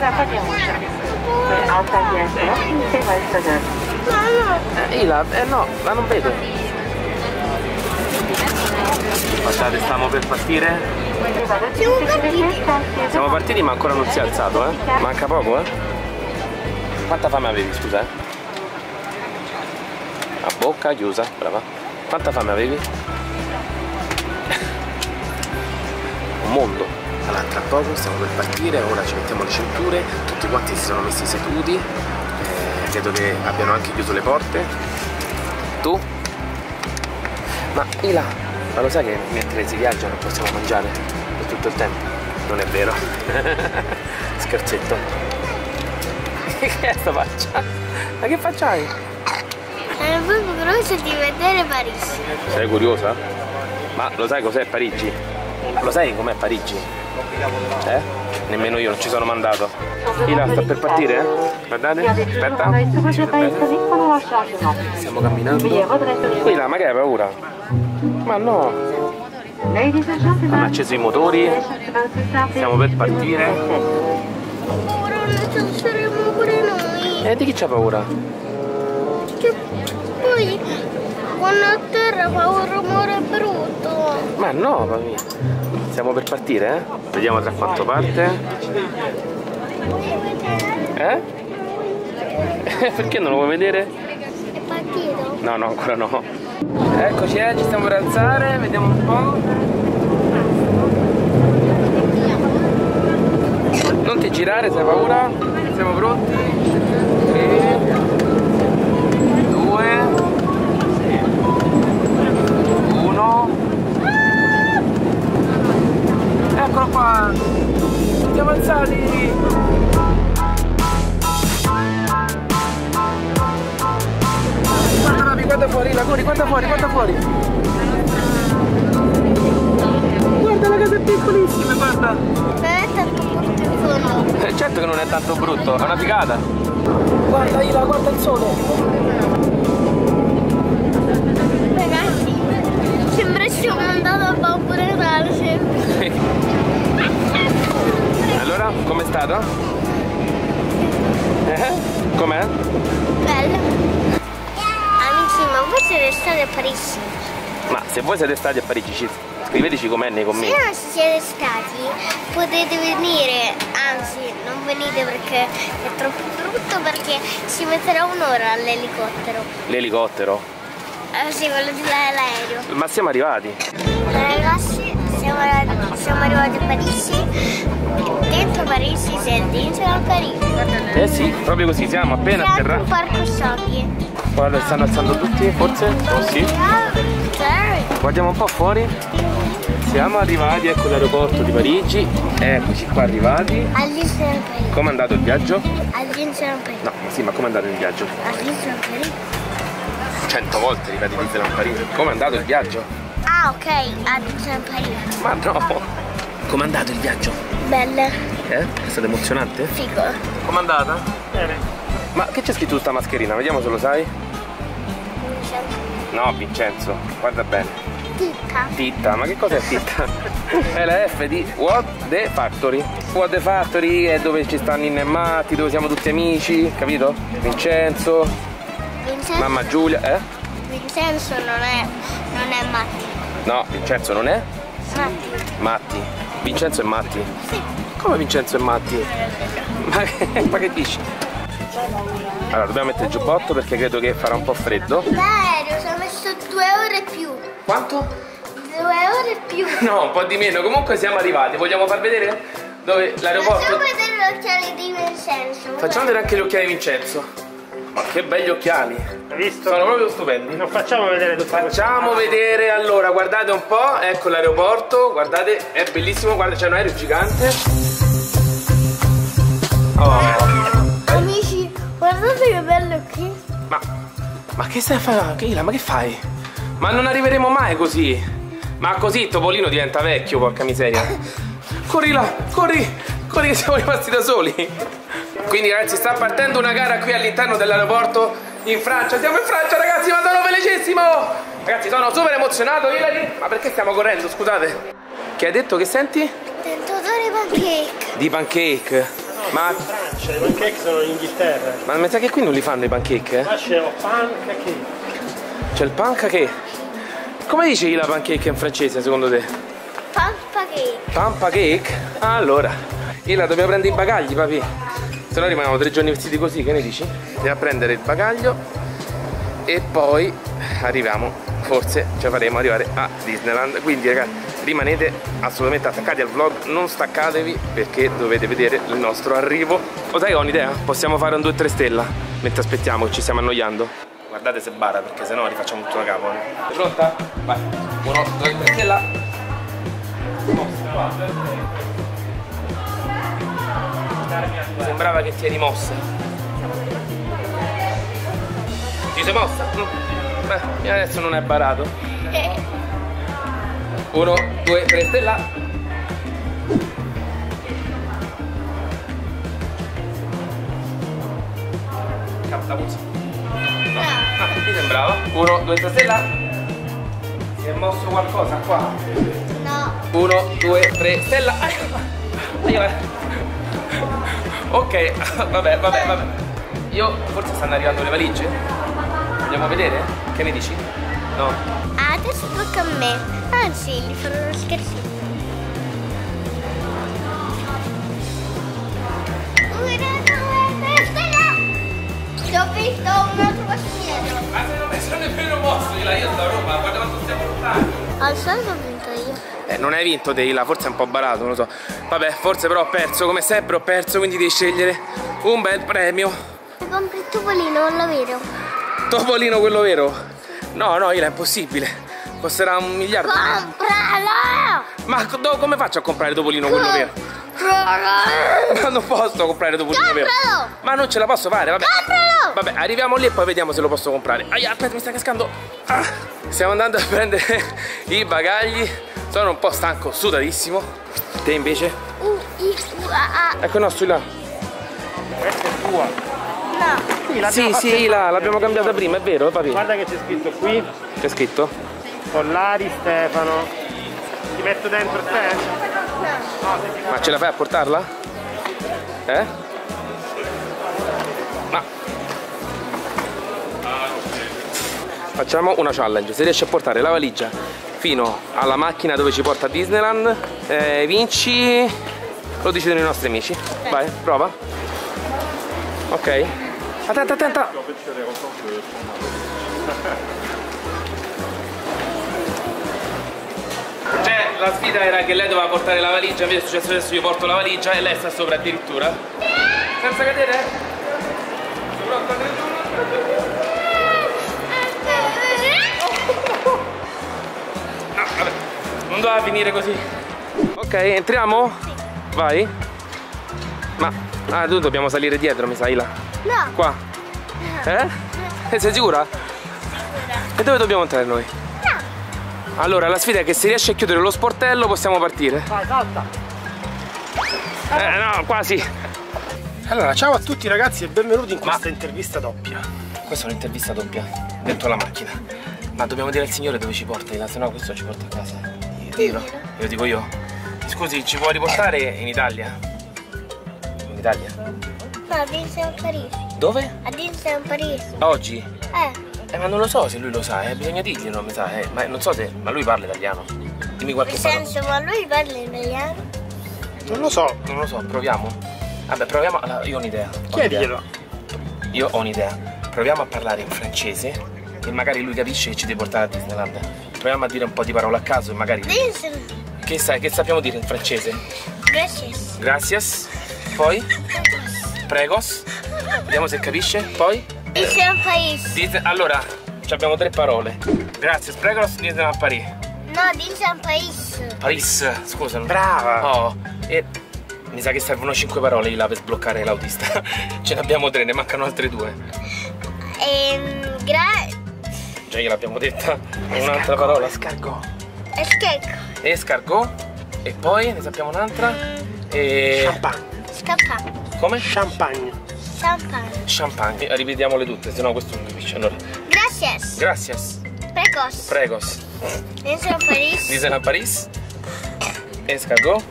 [SPEAKER 5] Eh, Ila, eh no, ma non vedo. Guardate, stiamo per partire?
[SPEAKER 2] Siamo partiti.
[SPEAKER 5] Siamo partiti ma ancora non si è alzato, eh? Manca poco, eh? Quanta fame avevi, scusa, eh? A bocca chiusa, brava. Quanta fame avevi? Un mondo. Allora, tra poco stiamo per partire, ora ci mettiamo le cinture, tutti quanti si sono messi seduti, eh, credo che abbiano anche chiuso le porte. Tu? Ma Ila, ma lo sai che mentre si viaggia non possiamo mangiare per tutto il tempo? Non è vero. Scherzetto. che è sta faccia? Ma che faccia hai?
[SPEAKER 2] Sono proprio curiosa di vedere Parigi.
[SPEAKER 5] Sei curiosa? Ma lo sai cos'è Parigi? Lo sai com'è Parigi? Eh? Nemmeno io non ci sono mandato. Ila sta per partire? eh? Guardate, aspetta. Stiamo camminando. Ila, ma che hai paura? Ma no. Hanno acceso i motori. Stiamo per partire.
[SPEAKER 2] Ora ne saremo pure noi.
[SPEAKER 5] E di chi c'ha paura?
[SPEAKER 2] Che poi quando a terra fa un rumore brutto.
[SPEAKER 5] Ma no, bambini. Stiamo per partire, eh? Vediamo tra quanto parte. Eh? Perché non lo vuoi vedere?
[SPEAKER 2] È partito.
[SPEAKER 5] No, no, ancora no. Eccoci, eh, ci stiamo per alzare, vediamo un po'. Non ti girare, se hai paura. Siamo pronti? 1. Eccolo qua! Siamo alzati! Guarda fuori, la corri, guarda fuori, guarda fuori! Guarda la casa è piccolissima, guarda!
[SPEAKER 2] Non è tanto brutto sono.
[SPEAKER 5] Eh, certo che non è tanto brutto, è una figata! Guarda Ila, guarda il sole!
[SPEAKER 2] Che siamo andati a Babbo Natale.
[SPEAKER 5] Allora, com'è stato? Eh? Com'è?
[SPEAKER 2] Bello. Amici, ma voi siete stati a Parigi?
[SPEAKER 5] Ma se voi siete stati a Parigi, ci- scriveteci com'è nei
[SPEAKER 2] Se
[SPEAKER 5] commenti.
[SPEAKER 2] non siete stati, potete venire, anzi, non venite perché è troppo brutto perché ci metterà un'ora all'elicottero.
[SPEAKER 5] L'elicottero.
[SPEAKER 2] Eh sì, quello dell'aereo.
[SPEAKER 5] Ma siamo arrivati.
[SPEAKER 2] Ragazzi, siamo, siamo arrivati a Parigi. Dentro Parigi si è dentro a Parigi.
[SPEAKER 5] Eh sì, proprio così, siamo appena
[SPEAKER 2] C'è
[SPEAKER 5] atterrati.
[SPEAKER 2] parco sciogli.
[SPEAKER 5] Guarda, stanno alzando tutti, forse? Oh sì. Guardiamo un po' fuori. Siamo arrivati, ecco l'aeroporto di Parigi. Eccoci qua arrivati.
[SPEAKER 2] Del Parigi.
[SPEAKER 5] Com'è andato il viaggio?
[SPEAKER 2] Del Parigi.
[SPEAKER 5] No, ma sì, ma com'è andato il viaggio?
[SPEAKER 2] Del Parigi.
[SPEAKER 5] Cento volte ripeti Disneyland Parigi. Com'è andato il viaggio?
[SPEAKER 2] Ah, ok, del Parigi.
[SPEAKER 5] Ma no! Com'è andato il viaggio?
[SPEAKER 2] Belle.
[SPEAKER 5] Eh? È stato emozionante?
[SPEAKER 2] Figo.
[SPEAKER 5] Com'è andata? Bene. Ma che c'è scritto su sta mascherina? Vediamo se lo sai. No, Vincenzo, guarda bene.
[SPEAKER 2] Titta.
[SPEAKER 5] Titta, ma che cos'è Titta? è la F di What the Factory. What the Factory è dove ci stanno i Nemmati, dove siamo tutti amici, capito? Vincenzo,
[SPEAKER 2] Vincenzo,
[SPEAKER 5] mamma Giulia, eh?
[SPEAKER 2] Vincenzo non è, non è Matti.
[SPEAKER 5] No, Vincenzo non è?
[SPEAKER 2] Matti.
[SPEAKER 5] Matti. Vincenzo è Matti. Come Vincenzo è Matti? Ma che, ma che dici? Allora, dobbiamo mettere il giubbotto perché credo che farà un po' freddo.
[SPEAKER 2] L'aereo ci ha messo due ore più.
[SPEAKER 5] Quanto?
[SPEAKER 2] Due ore più.
[SPEAKER 5] No, un po' di meno. Comunque siamo arrivati. Vogliamo far vedere dove l'aeroporto?
[SPEAKER 2] Facciamo vedere gli occhiali di Vincenzo.
[SPEAKER 5] Facciamo vedere anche gli occhiali di Vincenzo. Ma che belli occhiali.
[SPEAKER 15] Hai visto?
[SPEAKER 5] Sono proprio stupendi.
[SPEAKER 15] Non facciamo vedere tutto
[SPEAKER 5] Facciamo vedere allora, guardate un po', ecco l'aeroporto, guardate, è bellissimo, guarda, c'è un aereo gigante. Oh,
[SPEAKER 2] Amici, guardate che bello qui.
[SPEAKER 5] ma, ma che stai a fare? Keila, ma che fai? Ma non arriveremo mai così. Ma così Topolino diventa vecchio, porca miseria. corri là, corri, corri che siamo rimasti da soli. Quindi ragazzi sta partendo una gara qui all'interno dell'aeroporto in Francia. Siamo in Francia ragazzi, ma sono felicissimo! Ragazzi sono super emozionato, Ilari. Ma perché stiamo correndo, scusate? Che hai detto che senti?
[SPEAKER 2] Tento odore pancake.
[SPEAKER 5] Di pancake. Ma,
[SPEAKER 15] Francia, i pancake sono in Inghilterra.
[SPEAKER 5] ma mi sa che qui non li fanno i pancake, eh?
[SPEAKER 15] Qua c'è il pancake.
[SPEAKER 5] C'è il pancake. Come dici la pancake in francese secondo te?
[SPEAKER 2] Pancake.
[SPEAKER 5] Pampa cake? Allora, Ila dobbiamo prendere i bagagli, papi. Se no rimaniamo tre giorni vestiti così, che ne dici? Andiamo a prendere il bagaglio e poi arriviamo, forse la faremo arrivare a Disneyland. Quindi ragazzi, rimanete assolutamente attaccati al vlog, non staccatevi perché dovete vedere il nostro arrivo. O sai ho un'idea? Possiamo fare un 2-3 stella mentre aspettiamo ci stiamo annoiando. Guardate se bara perché sennò rifacciamo tutto da capo. eh. Sei pronta? Vai. 1, 2, 3 stella. Sembrava che ti eri mossa. Ti sei mossa? Mm. Beh, adesso non è barato. Uno, due, tre, stella. La puzza. Ah, mi sembrava. Uno, due, tre, stella. Si è mosso qualcosa qua?
[SPEAKER 2] No.
[SPEAKER 5] Uno, due, tre, stella. Ai, ai, ai. Ok, vabbè, vabbè, vabbè. Io forse stanno arrivando le valigie. Andiamo a vedere? Che ne dici? No.
[SPEAKER 2] Adesso tocca a me. Anzi, gli farò uno scherzino. Una, due, tre, stella! Ti ho visto un altro passeggero.
[SPEAKER 5] Ma se non mi sono nemmeno mosso, io io sto a Roma, guarda quanto stiamo lontani.
[SPEAKER 2] Al solito.
[SPEAKER 5] Eh, non hai vinto Deila, forse è un po' barato, non lo so. Vabbè, forse però ho perso, come sempre ho perso, quindi devi scegliere un bel premio.
[SPEAKER 2] Ti compri il topolino, non lo vero?
[SPEAKER 5] Topolino quello vero? No, no, Ila, è impossibile. Costerà un miliardo.
[SPEAKER 2] Compralo!
[SPEAKER 5] Ma do- come faccio a comprare Topolino quello vero? Ma non posso comprare Topolino vero.
[SPEAKER 2] Compralo!
[SPEAKER 5] Ma non ce la posso fare, vabbè.
[SPEAKER 2] Compralo!
[SPEAKER 5] Vabbè, arriviamo lì e poi vediamo se lo posso comprare. Aia, aspetta, mi sta cascando. Ah, stiamo andando a prendere i bagagli. Sono un po' stanco, sudatissimo. Te invece?
[SPEAKER 2] U, I, U, A, A.
[SPEAKER 5] Ecco il nostro là.
[SPEAKER 15] Questa è tua.
[SPEAKER 2] No.
[SPEAKER 5] Sì, sì, là, l'abbiamo cambiata prima, è vero, papi?
[SPEAKER 15] Guarda che c'è scritto qui.
[SPEAKER 5] C'è scritto?
[SPEAKER 15] Collari Stefano. Ti metto dentro te?
[SPEAKER 5] Ma ce la fai a portarla? Eh? Ma. Facciamo una challenge. Se riesci a portare la valigia fino alla macchina dove ci porta a Disneyland, eh, vinci. Lo decidono i nostri amici. Vai, prova. Ok. Attenta, attenta. La sfida era che lei doveva portare la valigia, invece è successo adesso io porto la valigia e lei sta sopra addirittura. Senza cadere? No, vabbè, non doveva finire così. Ok, entriamo? Vai. Ma, ah, tu dobbiamo salire dietro, mi sa, Ila.
[SPEAKER 2] No.
[SPEAKER 5] Qua. Eh? Eh, Sei sicura? E dove dobbiamo entrare noi? Allora, la sfida è che se riesci a chiudere lo sportello possiamo partire.
[SPEAKER 15] Vai, salta.
[SPEAKER 5] Eh, no, quasi.
[SPEAKER 15] Allora, ciao a tutti ragazzi e benvenuti in questa intervista doppia.
[SPEAKER 5] Questa è un'intervista doppia, dentro la macchina. Ma dobbiamo dire al signore dove ci porta, se no questo ci porta a casa. Io, io dico io. Scusi, ci può riportare in Italia? In Italia?
[SPEAKER 2] No, a Disneyland Paris.
[SPEAKER 5] Dove?
[SPEAKER 2] A Disneyland Paris.
[SPEAKER 5] Oggi?
[SPEAKER 2] Eh.
[SPEAKER 5] Eh, ma non lo so se lui lo sa, eh, bisogna dirglielo, mi sa, eh. Ma non so se. Ma lui parla italiano. Dimmi qualche
[SPEAKER 2] Nel
[SPEAKER 5] parola.
[SPEAKER 2] senso, ma lui parla italiano?
[SPEAKER 15] Non lo so.
[SPEAKER 5] Non lo so, proviamo. Vabbè, proviamo. Allora, io ho un'idea.
[SPEAKER 15] Chiediglielo.
[SPEAKER 5] Io ho un'idea. Proviamo a parlare in francese e magari lui capisce che ci deve portare a Disneyland. Proviamo a dire un po' di parole a caso e magari.
[SPEAKER 2] Disneyland.
[SPEAKER 5] Che sai, che sappiamo dire in francese?
[SPEAKER 2] Gracias.
[SPEAKER 5] Gracias. Poi? Pregos. Vediamo se capisce. Poi?
[SPEAKER 2] Disneyland Paris.
[SPEAKER 5] Disney- Allora, ci abbiamo tre parole. Grazie, Pregos, Disneyland Paris.
[SPEAKER 2] No, Disneyland Paris.
[SPEAKER 5] Paris, scusa.
[SPEAKER 15] Brava.
[SPEAKER 5] Oh, e mi sa che servono cinque parole là per sbloccare l'autista. Ce ne abbiamo tre, ne mancano altre due.
[SPEAKER 2] Ehm, gra...
[SPEAKER 5] Già gliel'abbiamo detta. Un'altra parola.
[SPEAKER 15] Escargot.
[SPEAKER 2] Escargot.
[SPEAKER 5] Escargot. E poi ne sappiamo un'altra. E.
[SPEAKER 15] Champagne.
[SPEAKER 2] Scappa.
[SPEAKER 5] Come?
[SPEAKER 15] Champagne.
[SPEAKER 2] Champagne.
[SPEAKER 5] Champagne. Ripetiamole tutte, sennò questo non capisce. Allora.
[SPEAKER 2] Gracias.
[SPEAKER 5] Gracias.
[SPEAKER 2] Precos.
[SPEAKER 5] Pregos.
[SPEAKER 2] Enzo Paris.
[SPEAKER 5] Disneyland Paris. Escargot.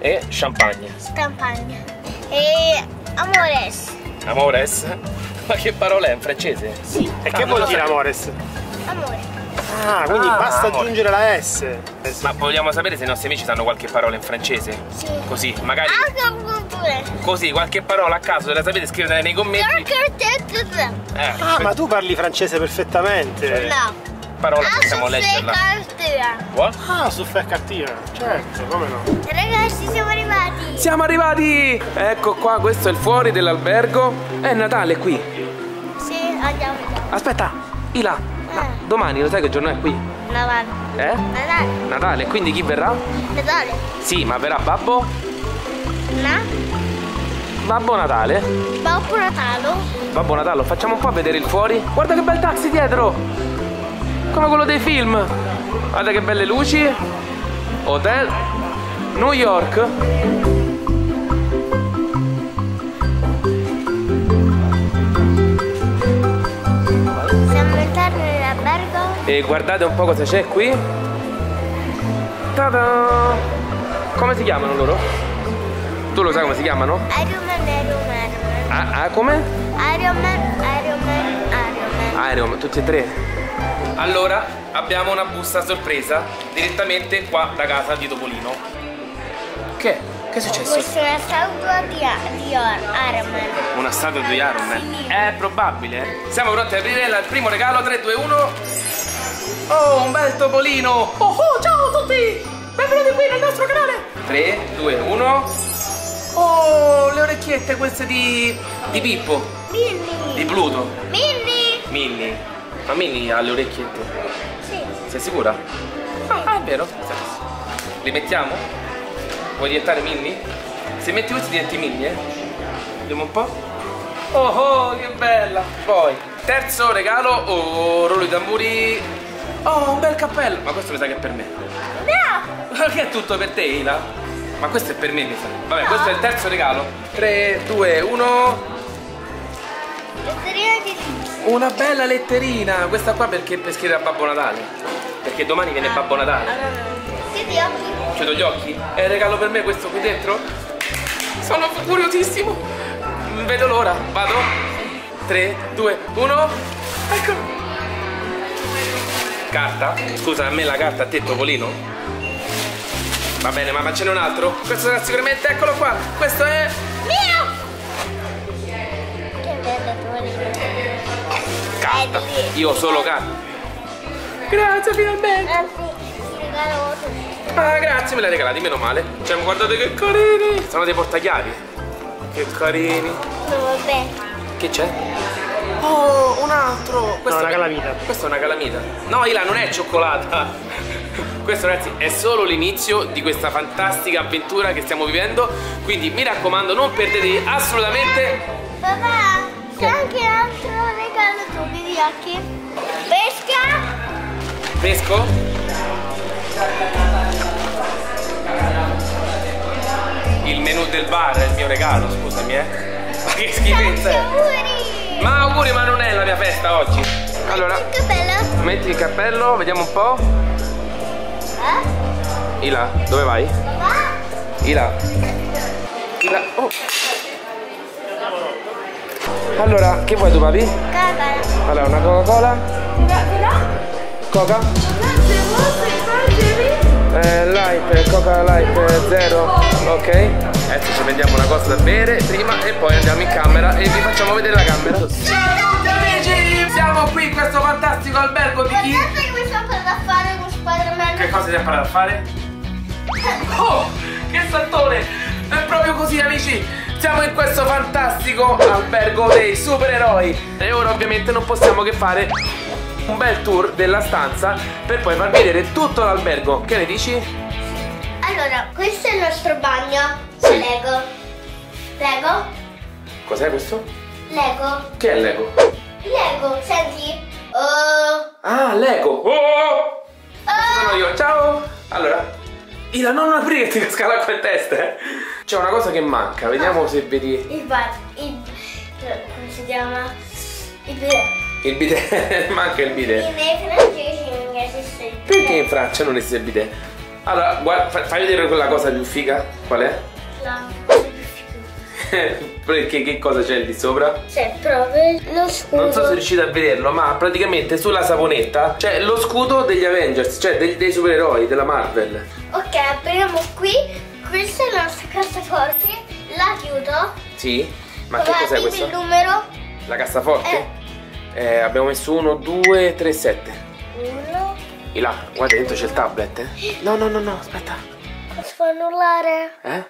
[SPEAKER 5] E champagne.
[SPEAKER 2] Champagne. E amores.
[SPEAKER 5] Amores. Ma che parola è in francese?
[SPEAKER 2] Sì.
[SPEAKER 15] E
[SPEAKER 5] Ah,
[SPEAKER 15] che vuol dire amores?
[SPEAKER 2] Amore.
[SPEAKER 15] Ah, quindi
[SPEAKER 5] Ah,
[SPEAKER 15] basta
[SPEAKER 5] amore.
[SPEAKER 15] aggiungere la S.
[SPEAKER 5] Ma vogliamo sapere se i nostri amici sanno qualche parola in francese?
[SPEAKER 2] Sì.
[SPEAKER 5] Così, magari
[SPEAKER 2] pure.
[SPEAKER 5] così, qualche parola a caso, se la sapete scrivetela nei commenti. Eh,
[SPEAKER 15] Ah, ma tu parli francese perfettamente.
[SPEAKER 2] No.
[SPEAKER 5] parola
[SPEAKER 2] Ah,
[SPEAKER 5] possiamo leggerla.
[SPEAKER 2] cartina.
[SPEAKER 5] What?
[SPEAKER 15] Ah, su Fair Cattiva. Certo, come no?
[SPEAKER 2] Ragazzi, siamo arrivati.
[SPEAKER 5] Siamo arrivati! Ecco qua, questo è il fuori dell'albergo. È Natale qui.
[SPEAKER 2] Sì, andiamo.
[SPEAKER 5] Aspetta, Ila,
[SPEAKER 2] Eh,
[SPEAKER 5] domani lo sai che giorno è qui?
[SPEAKER 2] Natale.
[SPEAKER 5] Eh?
[SPEAKER 2] Natale.
[SPEAKER 5] Natale, quindi chi verrà?
[SPEAKER 2] Natale.
[SPEAKER 5] Sì, ma verrà Babbo?
[SPEAKER 2] Na?
[SPEAKER 5] Babbo Natale?
[SPEAKER 2] Babbo Natale.
[SPEAKER 5] Babbo Natale, facciamo un po' vedere il fuori. Guarda che bel taxi dietro! Come quello dei film. Guarda che belle luci. Hotel. New York.
[SPEAKER 2] Dell'albergo.
[SPEAKER 5] E guardate un po' cosa c'è qui. Ta-da! Come si chiamano loro? Tu lo sai come si chiamano?
[SPEAKER 2] Iron Man, Iron Man, Man.
[SPEAKER 5] Ah, ah, come?
[SPEAKER 2] Iron Man, Iron Man, Iron Man.
[SPEAKER 5] Iron, tutti e tre. Allora, abbiamo una busta sorpresa direttamente qua da casa di Topolino. Che? Che è successo?
[SPEAKER 2] Questa è una statua di, di Iron.
[SPEAKER 5] Una statua di Iron Man. È probabile. Siamo pronti ad aprire il primo regalo. 3, 2, 1. Oh, un bel topolino!
[SPEAKER 4] Oh, oh, ciao a tutti! Benvenuti qui nel nostro canale!
[SPEAKER 5] 3, 2, 1. Oh, le orecchiette queste di. di Pippo.
[SPEAKER 2] Minnie.
[SPEAKER 5] Di Pluto.
[SPEAKER 2] Minnie.
[SPEAKER 5] Minnie. Ma Minnie ha le orecchiette.
[SPEAKER 2] Sì.
[SPEAKER 5] Sei sicura? Ah, è vero. Le mettiamo? Vuoi diventare Minnie? Se metti questi diventi Minnie, eh? Vediamo un po'. Oh, oh, che bella! Poi, terzo regalo, oh, rullo di tamburi. Oh, un bel cappello! Ma questo mi sa che è per me.
[SPEAKER 2] No.
[SPEAKER 5] Ma che è tutto per te, Ila? Ma questo è per me, mi sa. Vabbè, questo è il terzo regalo. 3, 2, 1.
[SPEAKER 2] Letterina di
[SPEAKER 5] Una bella letterina. Questa qua perché per scrivere a Babbo Natale. Perché domani viene Babbo Natale.
[SPEAKER 2] Chiudi gli occhi.
[SPEAKER 5] Chiudo gli occhi. È il regalo per me questo qui dentro? Sono curiosissimo. Vedo l'ora. Vado. 3, 2, 1. Ecco. Carta? Scusa, a me la carta, a te Topolino? Va bene, ma ce n'è un altro? Questo sarà sicuramente, eccolo qua. Questo è...
[SPEAKER 2] Mio. Che bello tuo
[SPEAKER 5] Carta. Io solo carta. Grazie, finalmente.
[SPEAKER 2] Ah tutto.
[SPEAKER 5] Ah, grazie, me l'hai regalati, meno male. Cioè, guardate che carini. Sono dei portachiavi. Che carini.
[SPEAKER 2] No, vabbè.
[SPEAKER 5] Che c'è? Oh, un altro!
[SPEAKER 15] No, una calamita.
[SPEAKER 5] Questa è una calamita. No, Ila, non è cioccolata. Questo, ragazzi, è solo l'inizio di questa fantastica avventura che stiamo vivendo. Quindi mi raccomando, non perdete assolutamente.
[SPEAKER 2] Papà, c'è anche un altro regalo tu, gli occhi. Pesca.
[SPEAKER 5] Pesco? Il menù del bar è il mio regalo, scusami, eh. Ma che schifezza è? Ma auguri, ma non è la mia festa oggi. Allora,
[SPEAKER 2] Che bello.
[SPEAKER 5] metti il cappello, vediamo un po'.
[SPEAKER 2] Eh?
[SPEAKER 5] Ila, dove vai? Ila. Ila. Oh. Allora, che vuoi tu, papi?
[SPEAKER 2] Cacala.
[SPEAKER 5] Allora, una Coca-Cola. Coca? Eh, light, Coca Light eh, zero, ok? Adesso ci prendiamo una cosa da bere prima e poi andiamo in camera e vi facciamo vedere la camera. Ciao a tutti amici! Siamo qui in questo fantastico albergo di chi?
[SPEAKER 2] Guardate che mi sto imparando a fare con Spider-Man.
[SPEAKER 5] Che cosa ti hai imparato a fare? Oh, che saltone! È proprio così amici! Siamo in questo fantastico albergo dei supereroi e ora ovviamente non possiamo che fare un bel tour della stanza per poi far vedere tutto l'albergo. Che ne dici?
[SPEAKER 2] Allora, questo è il nostro bagno. C'è Lego. Lego?
[SPEAKER 5] Cos'è questo?
[SPEAKER 2] Lego.
[SPEAKER 5] Che è Lego?
[SPEAKER 2] Lego, senti? Oh.
[SPEAKER 5] Ah, Lego! Oh!
[SPEAKER 2] Oh.
[SPEAKER 5] Sono io, ciao! Allora, Ila, non aprire che ti casca l'acqua in testa, eh. C'è una cosa che manca, vediamo se vedi
[SPEAKER 2] Il bar, il... come si chiama? Il.
[SPEAKER 5] Il bidet. manca il bidet.
[SPEAKER 2] In francese non esiste il
[SPEAKER 5] Perché in Francia non esiste il bidet? Allora, guarda, fa- fai vedere quella cosa più figa. Qual è?
[SPEAKER 2] La...
[SPEAKER 5] Perché che cosa c'è lì sopra?
[SPEAKER 2] C'è proprio lo scudo.
[SPEAKER 5] Non so se riuscite a vederlo, ma praticamente sulla saponetta c'è lo scudo degli Avengers, cioè dei, dei supereroi della Marvel.
[SPEAKER 2] Ok, apriamo qui. Questa è la nostra cassaforte. La chiudo.
[SPEAKER 5] Sì? Ma che
[SPEAKER 2] Guarda,
[SPEAKER 5] cos'è
[SPEAKER 2] dimmi
[SPEAKER 5] questo?
[SPEAKER 2] il numero.
[SPEAKER 5] La cassaforte? Eh, abbiamo messo 1, 2, 3, 7.
[SPEAKER 2] Uno.
[SPEAKER 5] E là, guarda dentro c'è il tablet. eh. No, no, no, no, aspetta.
[SPEAKER 2] Può annullare.
[SPEAKER 5] Eh?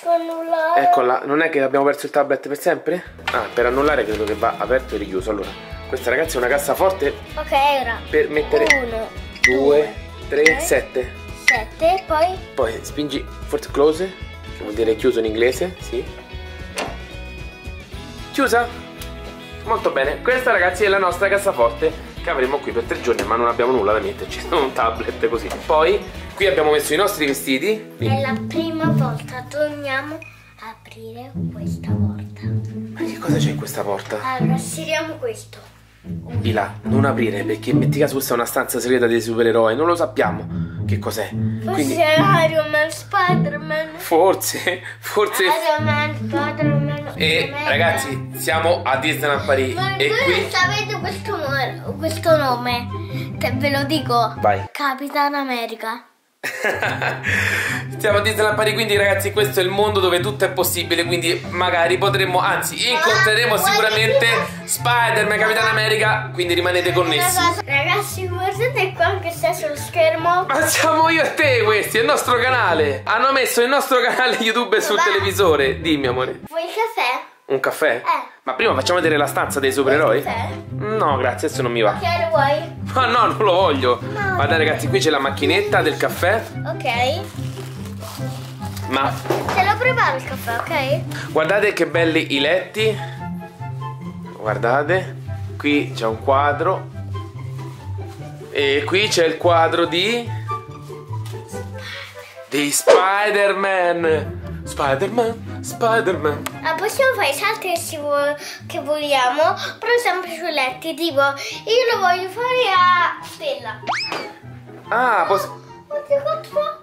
[SPEAKER 2] Può annullare.
[SPEAKER 5] Eccola, non è che abbiamo perso il tablet per sempre? Ah, per annullare credo che va aperto e richiuso. Allora, questa ragazzi è una cassaforte
[SPEAKER 2] Ok, ora.
[SPEAKER 5] per mettere
[SPEAKER 2] Uno,
[SPEAKER 5] 2, 3,
[SPEAKER 2] tre.
[SPEAKER 5] 7.
[SPEAKER 2] sette, poi
[SPEAKER 5] Poi spingi forse close, che vuol dire chiuso in inglese, sì. Chiusa? Molto bene, questa ragazzi è la nostra cassaforte che avremo qui per tre giorni, ma non abbiamo nulla da metterci, solo un tablet così. Poi qui abbiamo messo i nostri vestiti.
[SPEAKER 2] è la prima volta torniamo a aprire questa porta.
[SPEAKER 5] Ma che cosa c'è in questa porta?
[SPEAKER 2] Allora, stiriamo questo.
[SPEAKER 5] Di là, non aprire perché metti caso questa è una stanza segreta dei supereroi, non lo sappiamo che cos'è.
[SPEAKER 2] Forse
[SPEAKER 5] Quindi
[SPEAKER 2] è Iron Man, Spider-Man.
[SPEAKER 5] forse, forse
[SPEAKER 2] Iron Man, Spider-Man.
[SPEAKER 5] E ragazzi, siamo a Disneyland Paris
[SPEAKER 2] Ma
[SPEAKER 5] e
[SPEAKER 2] voi
[SPEAKER 5] qui
[SPEAKER 2] sapete questo, questo nome? Te ve lo dico.
[SPEAKER 5] Vai.
[SPEAKER 2] Capitan America.
[SPEAKER 5] Siamo a Disneyland Paris, quindi ragazzi questo è il mondo dove tutto è possibile, quindi magari potremmo, anzi incontreremo
[SPEAKER 2] guarda
[SPEAKER 5] sicuramente. Spider-Man, Capitan America, quindi rimanete connessi.
[SPEAKER 2] Ragazzi, guardate qua che sta sullo schermo.
[SPEAKER 5] Ma siamo io e te questi, è il nostro canale. Hanno messo il nostro canale YouTube sul
[SPEAKER 2] Va.
[SPEAKER 5] televisore. Dimmi amore.
[SPEAKER 2] Vuoi il caffè?
[SPEAKER 5] Un caffè?
[SPEAKER 2] Eh.
[SPEAKER 5] Ma prima facciamo vedere la stanza dei supereroi? No, grazie, adesso non mi va.
[SPEAKER 2] Che lo vuoi?
[SPEAKER 5] Ma no, non lo voglio. Guardate ragazzi, qui c'è la macchinetta del caffè.
[SPEAKER 2] Ok.
[SPEAKER 5] Ma
[SPEAKER 2] Te lo preparo il caffè, ok?
[SPEAKER 5] guardate che belli i letti. Guardate. Qui c'è un quadro. E qui c'è il quadro di... Di Spider-Man. Spider-Man, Spider-Man.
[SPEAKER 2] Ah, possiamo fare i salti che, vogliamo, però sempre sui letti. Tipo, io lo voglio fare a Stella.
[SPEAKER 5] Ah, poss-
[SPEAKER 2] Oddio, quanto fa?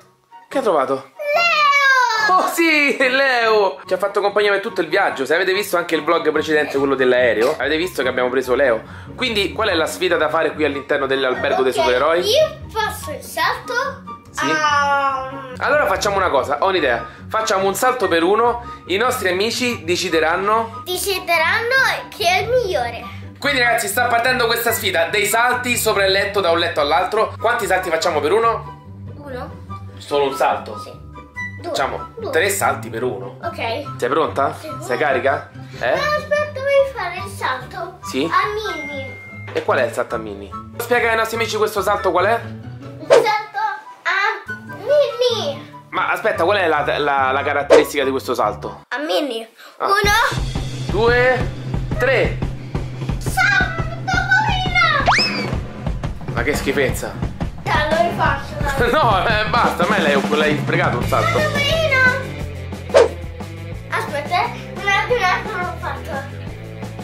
[SPEAKER 5] che hai trovato?
[SPEAKER 2] Leo!
[SPEAKER 5] Oh sì, Leo! Ci ha fatto compagnia per tutto il viaggio. Se avete visto anche il vlog precedente, quello dell'aereo, avete visto che abbiamo preso Leo. Quindi, qual è la sfida da fare qui all'interno dell'albergo dei
[SPEAKER 2] Ok,
[SPEAKER 5] supereroi?
[SPEAKER 2] Io faccio il salto
[SPEAKER 5] Sì.
[SPEAKER 2] a...
[SPEAKER 5] Allora facciamo una cosa, ho un'idea. Facciamo un salto per uno, i nostri amici decideranno.
[SPEAKER 2] Decideranno chi è il migliore.
[SPEAKER 5] Quindi ragazzi, sta partendo questa sfida dei salti sopra il letto da un letto all'altro. Quanti salti facciamo per uno?
[SPEAKER 2] Uno,
[SPEAKER 5] Solo un salto.
[SPEAKER 2] sì. Due.
[SPEAKER 5] Facciamo
[SPEAKER 2] Due.
[SPEAKER 5] tre salti per uno.
[SPEAKER 2] Ok.
[SPEAKER 5] Sei pronta?
[SPEAKER 2] Sì.
[SPEAKER 5] Sei carica? Eh?
[SPEAKER 2] No, aspetta, devi fare il salto.
[SPEAKER 5] Sì?
[SPEAKER 2] A Minnie.
[SPEAKER 5] E qual è il salto a Minnie? Spiega ai nostri amici questo salto qual è?
[SPEAKER 2] Il salto a Minnie.
[SPEAKER 5] Ma aspetta, qual è la, la- la caratteristica di questo salto?
[SPEAKER 2] A Minnie.
[SPEAKER 5] Ah.
[SPEAKER 2] Uno.
[SPEAKER 5] Due, tre.
[SPEAKER 2] Salto, Marina.
[SPEAKER 5] Ma che schifezza.
[SPEAKER 2] Dai, lo rifaccio, dai.
[SPEAKER 5] No, eh, basta, a me l'hai, l'hai sprecato un salto.
[SPEAKER 2] Marina. Aspetta, eh. un attimo, un attimo l'ho fatto.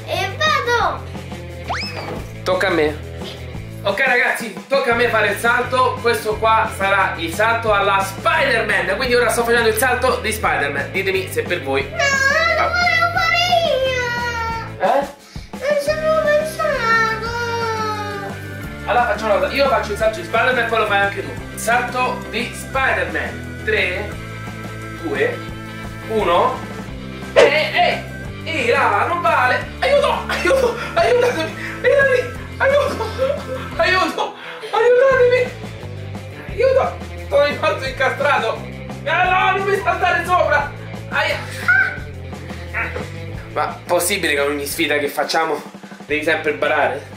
[SPEAKER 2] E vado.
[SPEAKER 5] Tocca a me. Ok ragazzi, tocca a me fare il salto. Questo qua sarà il salto alla Spider-Man. Quindi ora sto facendo il salto di Spider-Man. Ditemi se per voi.
[SPEAKER 2] No, lo volevo fare io.
[SPEAKER 5] Eh?
[SPEAKER 2] Non ci avevo pensato.
[SPEAKER 5] Allora facciamo una cosa. Io faccio il salto di Spider-Man e poi lo fai anche tu. Salto di Spider-Man. 3, 2, 1. Ehi, ehi! Ehi, là, non vale! Aiuto! Aiuto! Aiutatemi! Aiutatemi! Aiuto! Aiuto! Aiutatemi! Aiuto! Sono rimasto incastrato! Ah, no, non mi saltare sopra! Aia! Ma possibile che ogni sfida che facciamo devi sempre barare?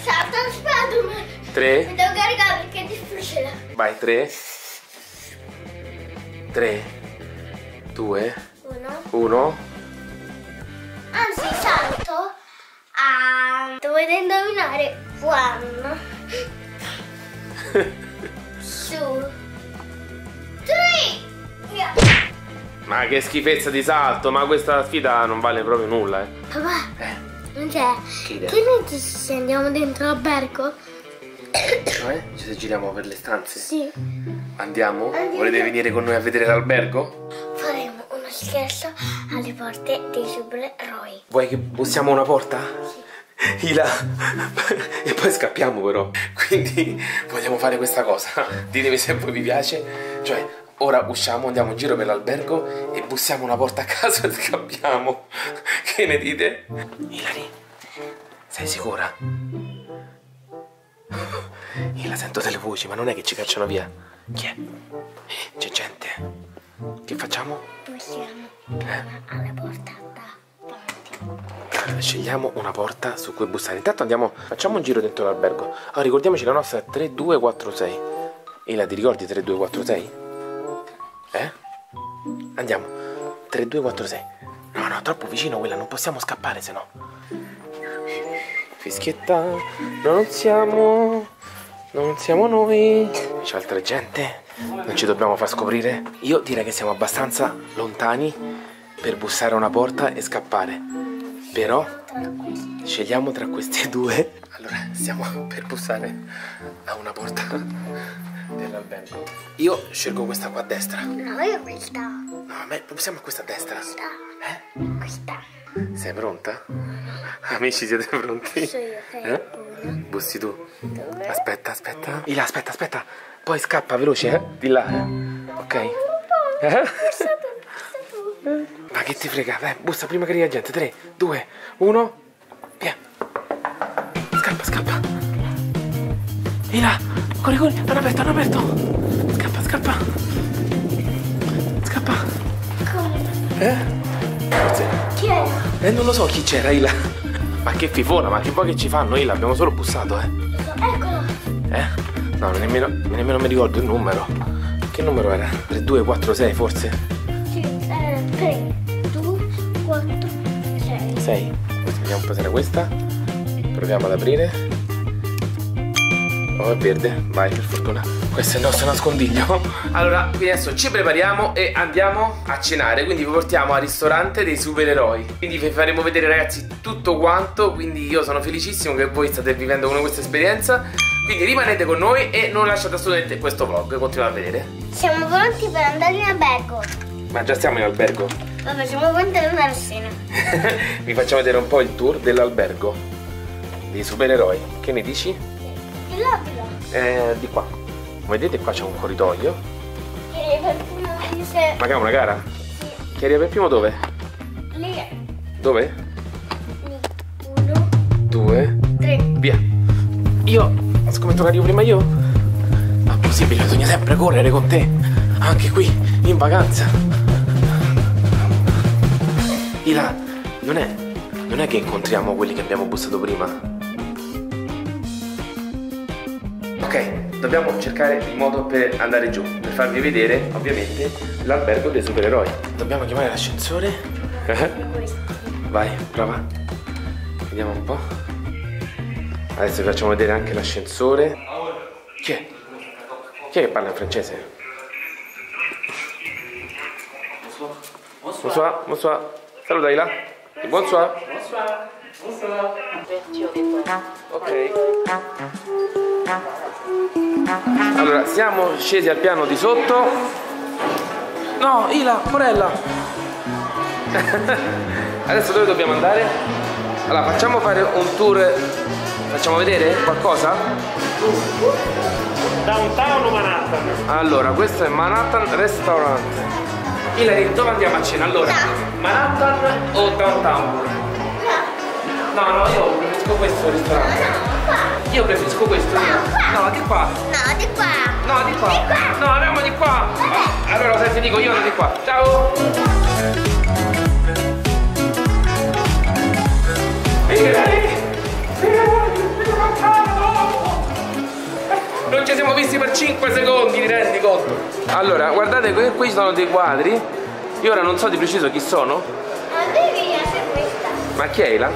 [SPEAKER 2] Salto a Spider-Man.
[SPEAKER 5] 3,
[SPEAKER 2] Mi devo caricare perché è difficile.
[SPEAKER 5] Vai, 3 3 2
[SPEAKER 2] Uno.
[SPEAKER 5] 1
[SPEAKER 2] Dovete indovinare quando. two, three. Via.
[SPEAKER 5] Ma che schifezza di salto, ma questa sfida non vale proprio nulla, eh.
[SPEAKER 2] Papà, non c'è.
[SPEAKER 5] Che
[SPEAKER 2] ne dici se andiamo dentro l'albergo?
[SPEAKER 5] Cioè? Ci giriamo per le stanze?
[SPEAKER 2] Sì.
[SPEAKER 5] Andiamo?
[SPEAKER 2] Andiamo.
[SPEAKER 5] Volete venire con noi a vedere l'albergo?
[SPEAKER 2] Faremo uno scherzo alle porte dei supereroi.
[SPEAKER 5] Vuoi che bussiamo una porta? Ila e poi scappiamo però quindi vogliamo fare questa cosa ditemi se poi vi piace cioè ora usciamo andiamo in giro per l'albergo e bussiamo una porta a caso e scappiamo che ne dite? Ilari sei sicura? Ila sento delle voci ma non è che ci cacciano via chi è? c'è gente che facciamo?
[SPEAKER 2] Bussiamo
[SPEAKER 5] Eh?
[SPEAKER 2] alla porta da
[SPEAKER 5] Scegliamo una porta su cui bussare. Intanto andiamo, facciamo un giro dentro l'albergo. Ah, ricordiamoci la nostra è 3246. Ila, ti ricordi 3246? Eh? Andiamo. 3246. No, no, troppo vicino quella, non possiamo scappare se no. Fischietta, non siamo. Non siamo noi. C'è altra gente. Non ci dobbiamo far scoprire. Io direi che siamo abbastanza lontani per bussare a una porta e scappare. Però scegliamo tra queste due. Allora, stiamo per bussare a una porta dell'albergo. Io scelgo questa qua a destra. No,
[SPEAKER 2] No, io questa.
[SPEAKER 5] a me bussiamo a questa a destra.
[SPEAKER 2] Questa. Questa.
[SPEAKER 5] Sei pronta? Amici, siete pronti?
[SPEAKER 2] Sei
[SPEAKER 5] Eh? Bussi tu. Aspetta, aspetta. Ila, aspetta, aspetta. Poi scappa veloce, eh? Di là, eh? Ok. Eh? Ma che ti frega? Dai, bussa prima che arrivi la gente. 3, 2, 1. Via. Scappa, scappa. Ila, corri, corri. Hanno aperto, hanno aperto. Scappa, scappa. Scappa. Eh? Forse.
[SPEAKER 2] Chi è?
[SPEAKER 5] Eh, non lo so chi c'era, Ila. Ma che fifona, ma che poi che ci fanno, Ila? Abbiamo solo bussato, eh.
[SPEAKER 2] Eccolo.
[SPEAKER 5] Eh? No, nemmeno, nemmeno mi ricordo il numero. Che numero era? 3246 forse?
[SPEAKER 2] Sì, eh, 3, 2, 4, 6.
[SPEAKER 5] 6. Vediamo un po' se era questa. Proviamo ad aprire. Oh, è verde. Vai, per fortuna. Questo è il nostro nascondiglio. Allora, quindi adesso ci prepariamo e andiamo a cenare. Quindi vi portiamo al ristorante dei supereroi. Quindi vi faremo vedere, ragazzi, tutto quanto. Quindi io sono felicissimo che voi state vivendo con questa esperienza. Quindi rimanete con noi e non lasciate assolutamente questo vlog. Continuate a vedere.
[SPEAKER 2] Siamo pronti per andare in albergo.
[SPEAKER 5] Ma già siamo in albergo.
[SPEAKER 2] Vabbè, siamo pronti per andare a cena.
[SPEAKER 5] Vi facciamo vedere un po' il tour dell'albergo dei supereroi. Che ne dici?
[SPEAKER 2] Di là, di là.
[SPEAKER 5] Eh, di qua. Come vedete qua c'è un corridoio.
[SPEAKER 2] E per primo dice...
[SPEAKER 5] Ma che è una gara? Chi arriva per primo dove?
[SPEAKER 2] Lì,
[SPEAKER 5] Dove?
[SPEAKER 2] uno,
[SPEAKER 5] Due.
[SPEAKER 2] tre.
[SPEAKER 5] Via. Io scommetto che arrivo prima io? Ma possibile, bisogna sempre correre con te. Anche qui, in vacanza. Ila, non è. Non è che incontriamo quelli che abbiamo bussato prima. Ok, dobbiamo cercare il modo per andare giù, per farvi vedere, ovviamente, l'albergo dei supereroi. Dobbiamo chiamare l'ascensore. Vai, prova. Vediamo un po'. Adesso vi facciamo vedere anche l'ascensore. Chi è? Chi è che parla in francese? Bonsoir, bonsoir. Saluta là. Bonsoir. Ok. Allora, siamo scesi al piano di sotto. No, Ila, Morella. Adesso dove dobbiamo andare? Allora, facciamo fare un tour. Facciamo vedere qualcosa?
[SPEAKER 15] Downtown o Manhattan?
[SPEAKER 5] Allora, questo è Manhattan Restaurant. Hilary, dove andiamo a cena? Allora, Manhattan o Downtown? No, no, io preferisco questo ristorante. Io preferisco questo. No, di qua.
[SPEAKER 2] No, di qua.
[SPEAKER 5] No, di qua. No, andiamo di qua. Allora, se ti dico io, vado di qua. Ciao. Hilary! Non ci siamo visti per 5 secondi, ti rendi conto? Allora, guardate, qui, sono dei quadri. Io ora non so di preciso chi sono.
[SPEAKER 2] Ma devi essere questa.
[SPEAKER 5] Ma chi è là?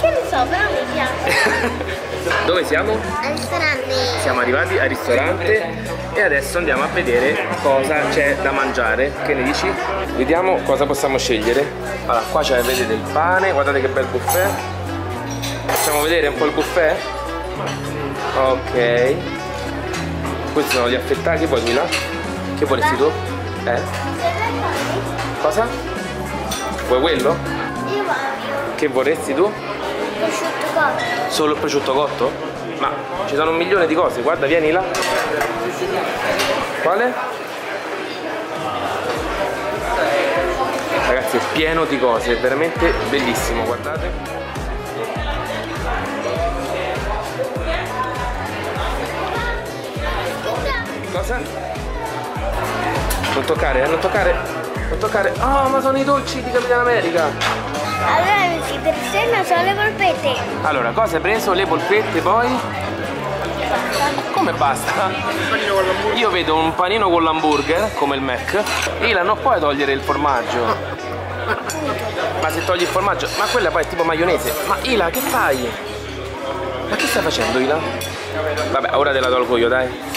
[SPEAKER 2] Che ne so, però mi piace.
[SPEAKER 5] Dove siamo?
[SPEAKER 2] Al ristorante.
[SPEAKER 5] Siamo arrivati al ristorante e adesso andiamo a vedere cosa c'è da mangiare. Che ne dici? Vediamo cosa possiamo scegliere. Allora, qua c'è, vedete il pane, guardate che bel buffet. Facciamo vedere un po' il buffet? Ok. Questi sono gli affettati, che vuoi Mila? Che vorresti tu? Eh? Cosa? Vuoi quello?
[SPEAKER 2] Io voglio
[SPEAKER 5] Che vorresti tu?
[SPEAKER 2] prosciutto cotto.
[SPEAKER 5] Solo il prosciutto cotto? Ma ci sono un milione di cose, guarda, vieni là. Quale? Ragazzi, è pieno di cose, è veramente bellissimo, guardate. Cosa? Non toccare, eh, non toccare, non toccare. Oh, ma sono i dolci di Capitan America.
[SPEAKER 2] Allora amici, per cena sono le polpette.
[SPEAKER 5] Allora, cosa hai preso? Le polpette, poi? Come basta? Io vedo un panino con l'hamburger, come il Mac. Ila, non puoi togliere il formaggio. Ma se togli il formaggio, ma quella poi è tipo maionese. Ma Ila, che fai? Ma che stai facendo, Ila? Vabbè, ora te la tolgo io, dai.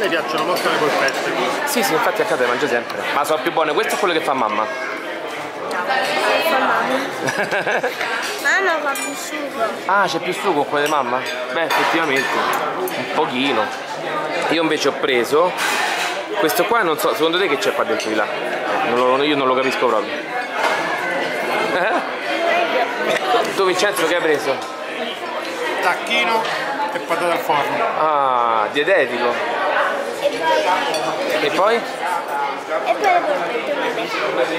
[SPEAKER 15] Me piacciono molto le polpette.
[SPEAKER 5] Sì, sì, infatti a casa le mangio sempre. Ma sono più buone, questo è quello che fa mamma.
[SPEAKER 2] Mamma fa più sugo.
[SPEAKER 5] Ah, c'è più sugo con quella di mamma? Beh, effettivamente, un pochino. Io invece ho preso questo qua, non so, secondo te che c'è qua dentro di là? Non lo- io non lo capisco proprio. Eh? Tu Vincenzo che hai preso?
[SPEAKER 15] Tacchino e patate al forno.
[SPEAKER 5] Ah, dietetico.
[SPEAKER 2] E poi,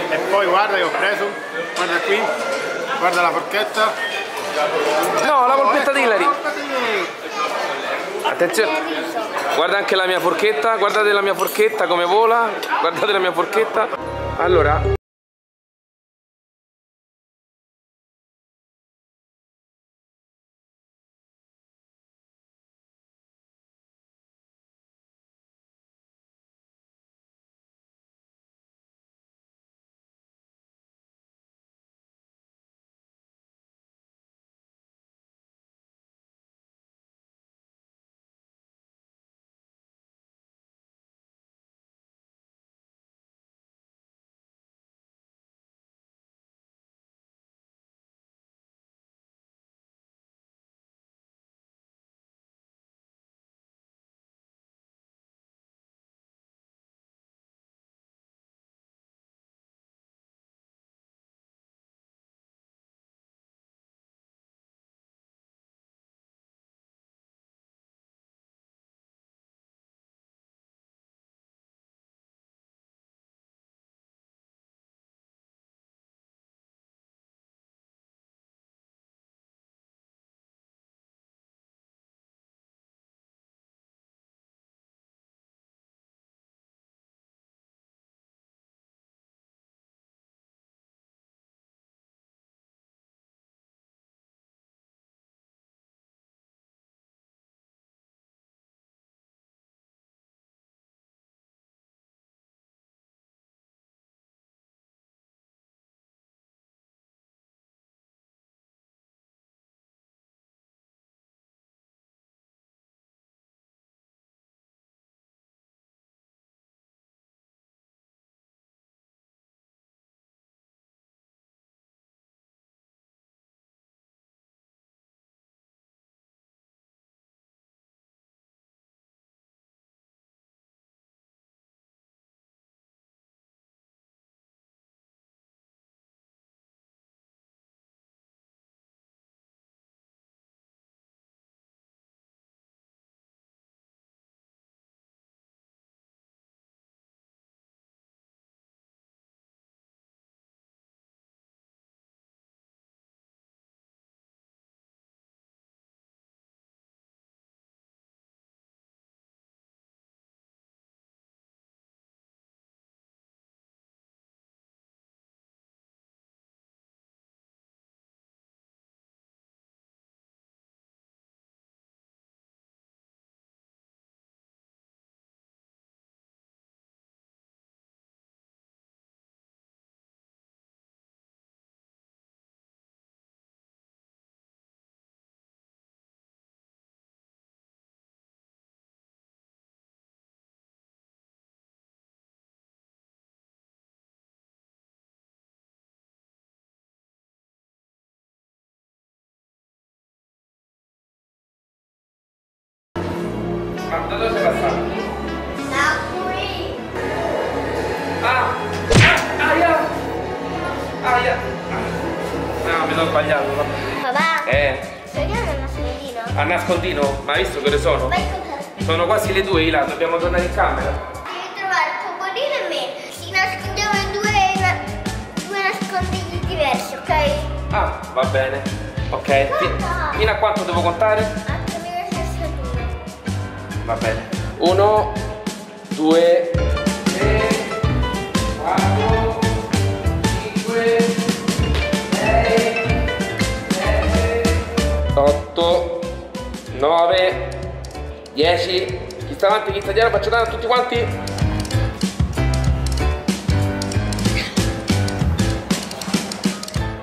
[SPEAKER 5] E poi?
[SPEAKER 15] guarda che ho preso, guarda qui, guarda la forchetta.
[SPEAKER 5] No, la polpetta di Hilary. Attenzione. Guarda anche la mia forchetta, guardate la mia forchetta come vola, guardate la mia forchetta. Allora,
[SPEAKER 2] nascondino,
[SPEAKER 5] ma hai visto che ore sono? Sono quasi le due, Ila, dobbiamo tornare in camera.
[SPEAKER 2] Devi trovare Topolino e me. Ci nascondiamo in due, due nascondigli diversi, ok?
[SPEAKER 5] Ah, va bene. Ok, fi- fino a quanto devo contare?
[SPEAKER 2] Anche me la stessa due.
[SPEAKER 5] Va bene. Uno, due, tre, quattro, cinque, sei, sette, otto, nove, dieci. Chi sta avanti, chi sta dietro, faccio danno a tutti quanti.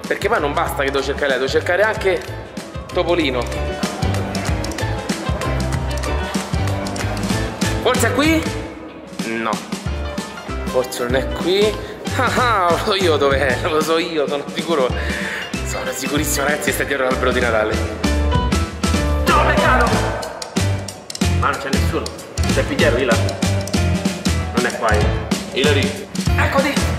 [SPEAKER 5] Perché poi non basta che devo cercare lei, devo cercare anche Topolino. Forse è qui? No. Forse non è qui. Ah ah, lo so io dov'è, lo so io, sono sicuro. Sono sicurissimo ragazzi che sta dietro l'albero di Natale. Dove caro? Ma non c'è nessuno. Sei qui dietro, Ila? Non è qua, Ila. Ilari. Eccoti! Non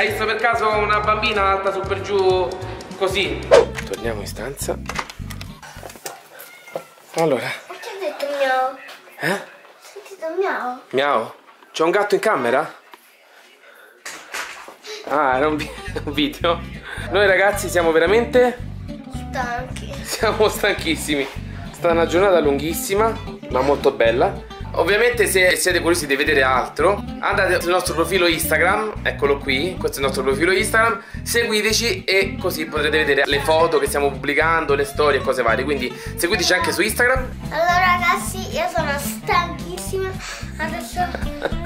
[SPEAKER 5] hai visto per caso una bambina alta su per giù così? Torniamo in stanza. Allora,
[SPEAKER 2] Ma che ha detto miau?
[SPEAKER 5] eh?
[SPEAKER 2] Sentito miau?
[SPEAKER 5] Miao, c'è un gatto in camera? Ah, era un video. Noi ragazzi siamo veramente
[SPEAKER 2] Stanchi.
[SPEAKER 5] Siamo stanchissimi. È stata una giornata lunghissima, ma molto bella. Ovviamente se siete curiosi di vedere altro, andate sul nostro profilo Instagram, eccolo qui, questo è il nostro profilo Instagram, seguiteci e così potrete vedere le foto che stiamo pubblicando, le storie e cose varie. Quindi seguiteci anche su Instagram.
[SPEAKER 2] Allora ragazzi, io sono stanchissima. Adesso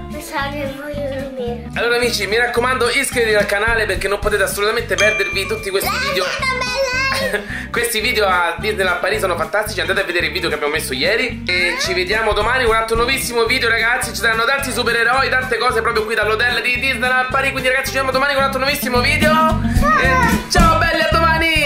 [SPEAKER 2] mi sa che voglio dormire.
[SPEAKER 5] Allora amici, mi raccomando iscrivetevi al canale perché non potete assolutamente perdervi tutti questi video. questi video a Disneyland Paris sono fantastici, andate a vedere il video che abbiamo messo ieri e ci vediamo domani con un altro nuovissimo video ragazzi, ci saranno tanti supereroi, tante cose proprio qui dall'hotel di Disneyland Paris, quindi ragazzi ci vediamo domani con un altro nuovissimo video. E ciao belli, a domani!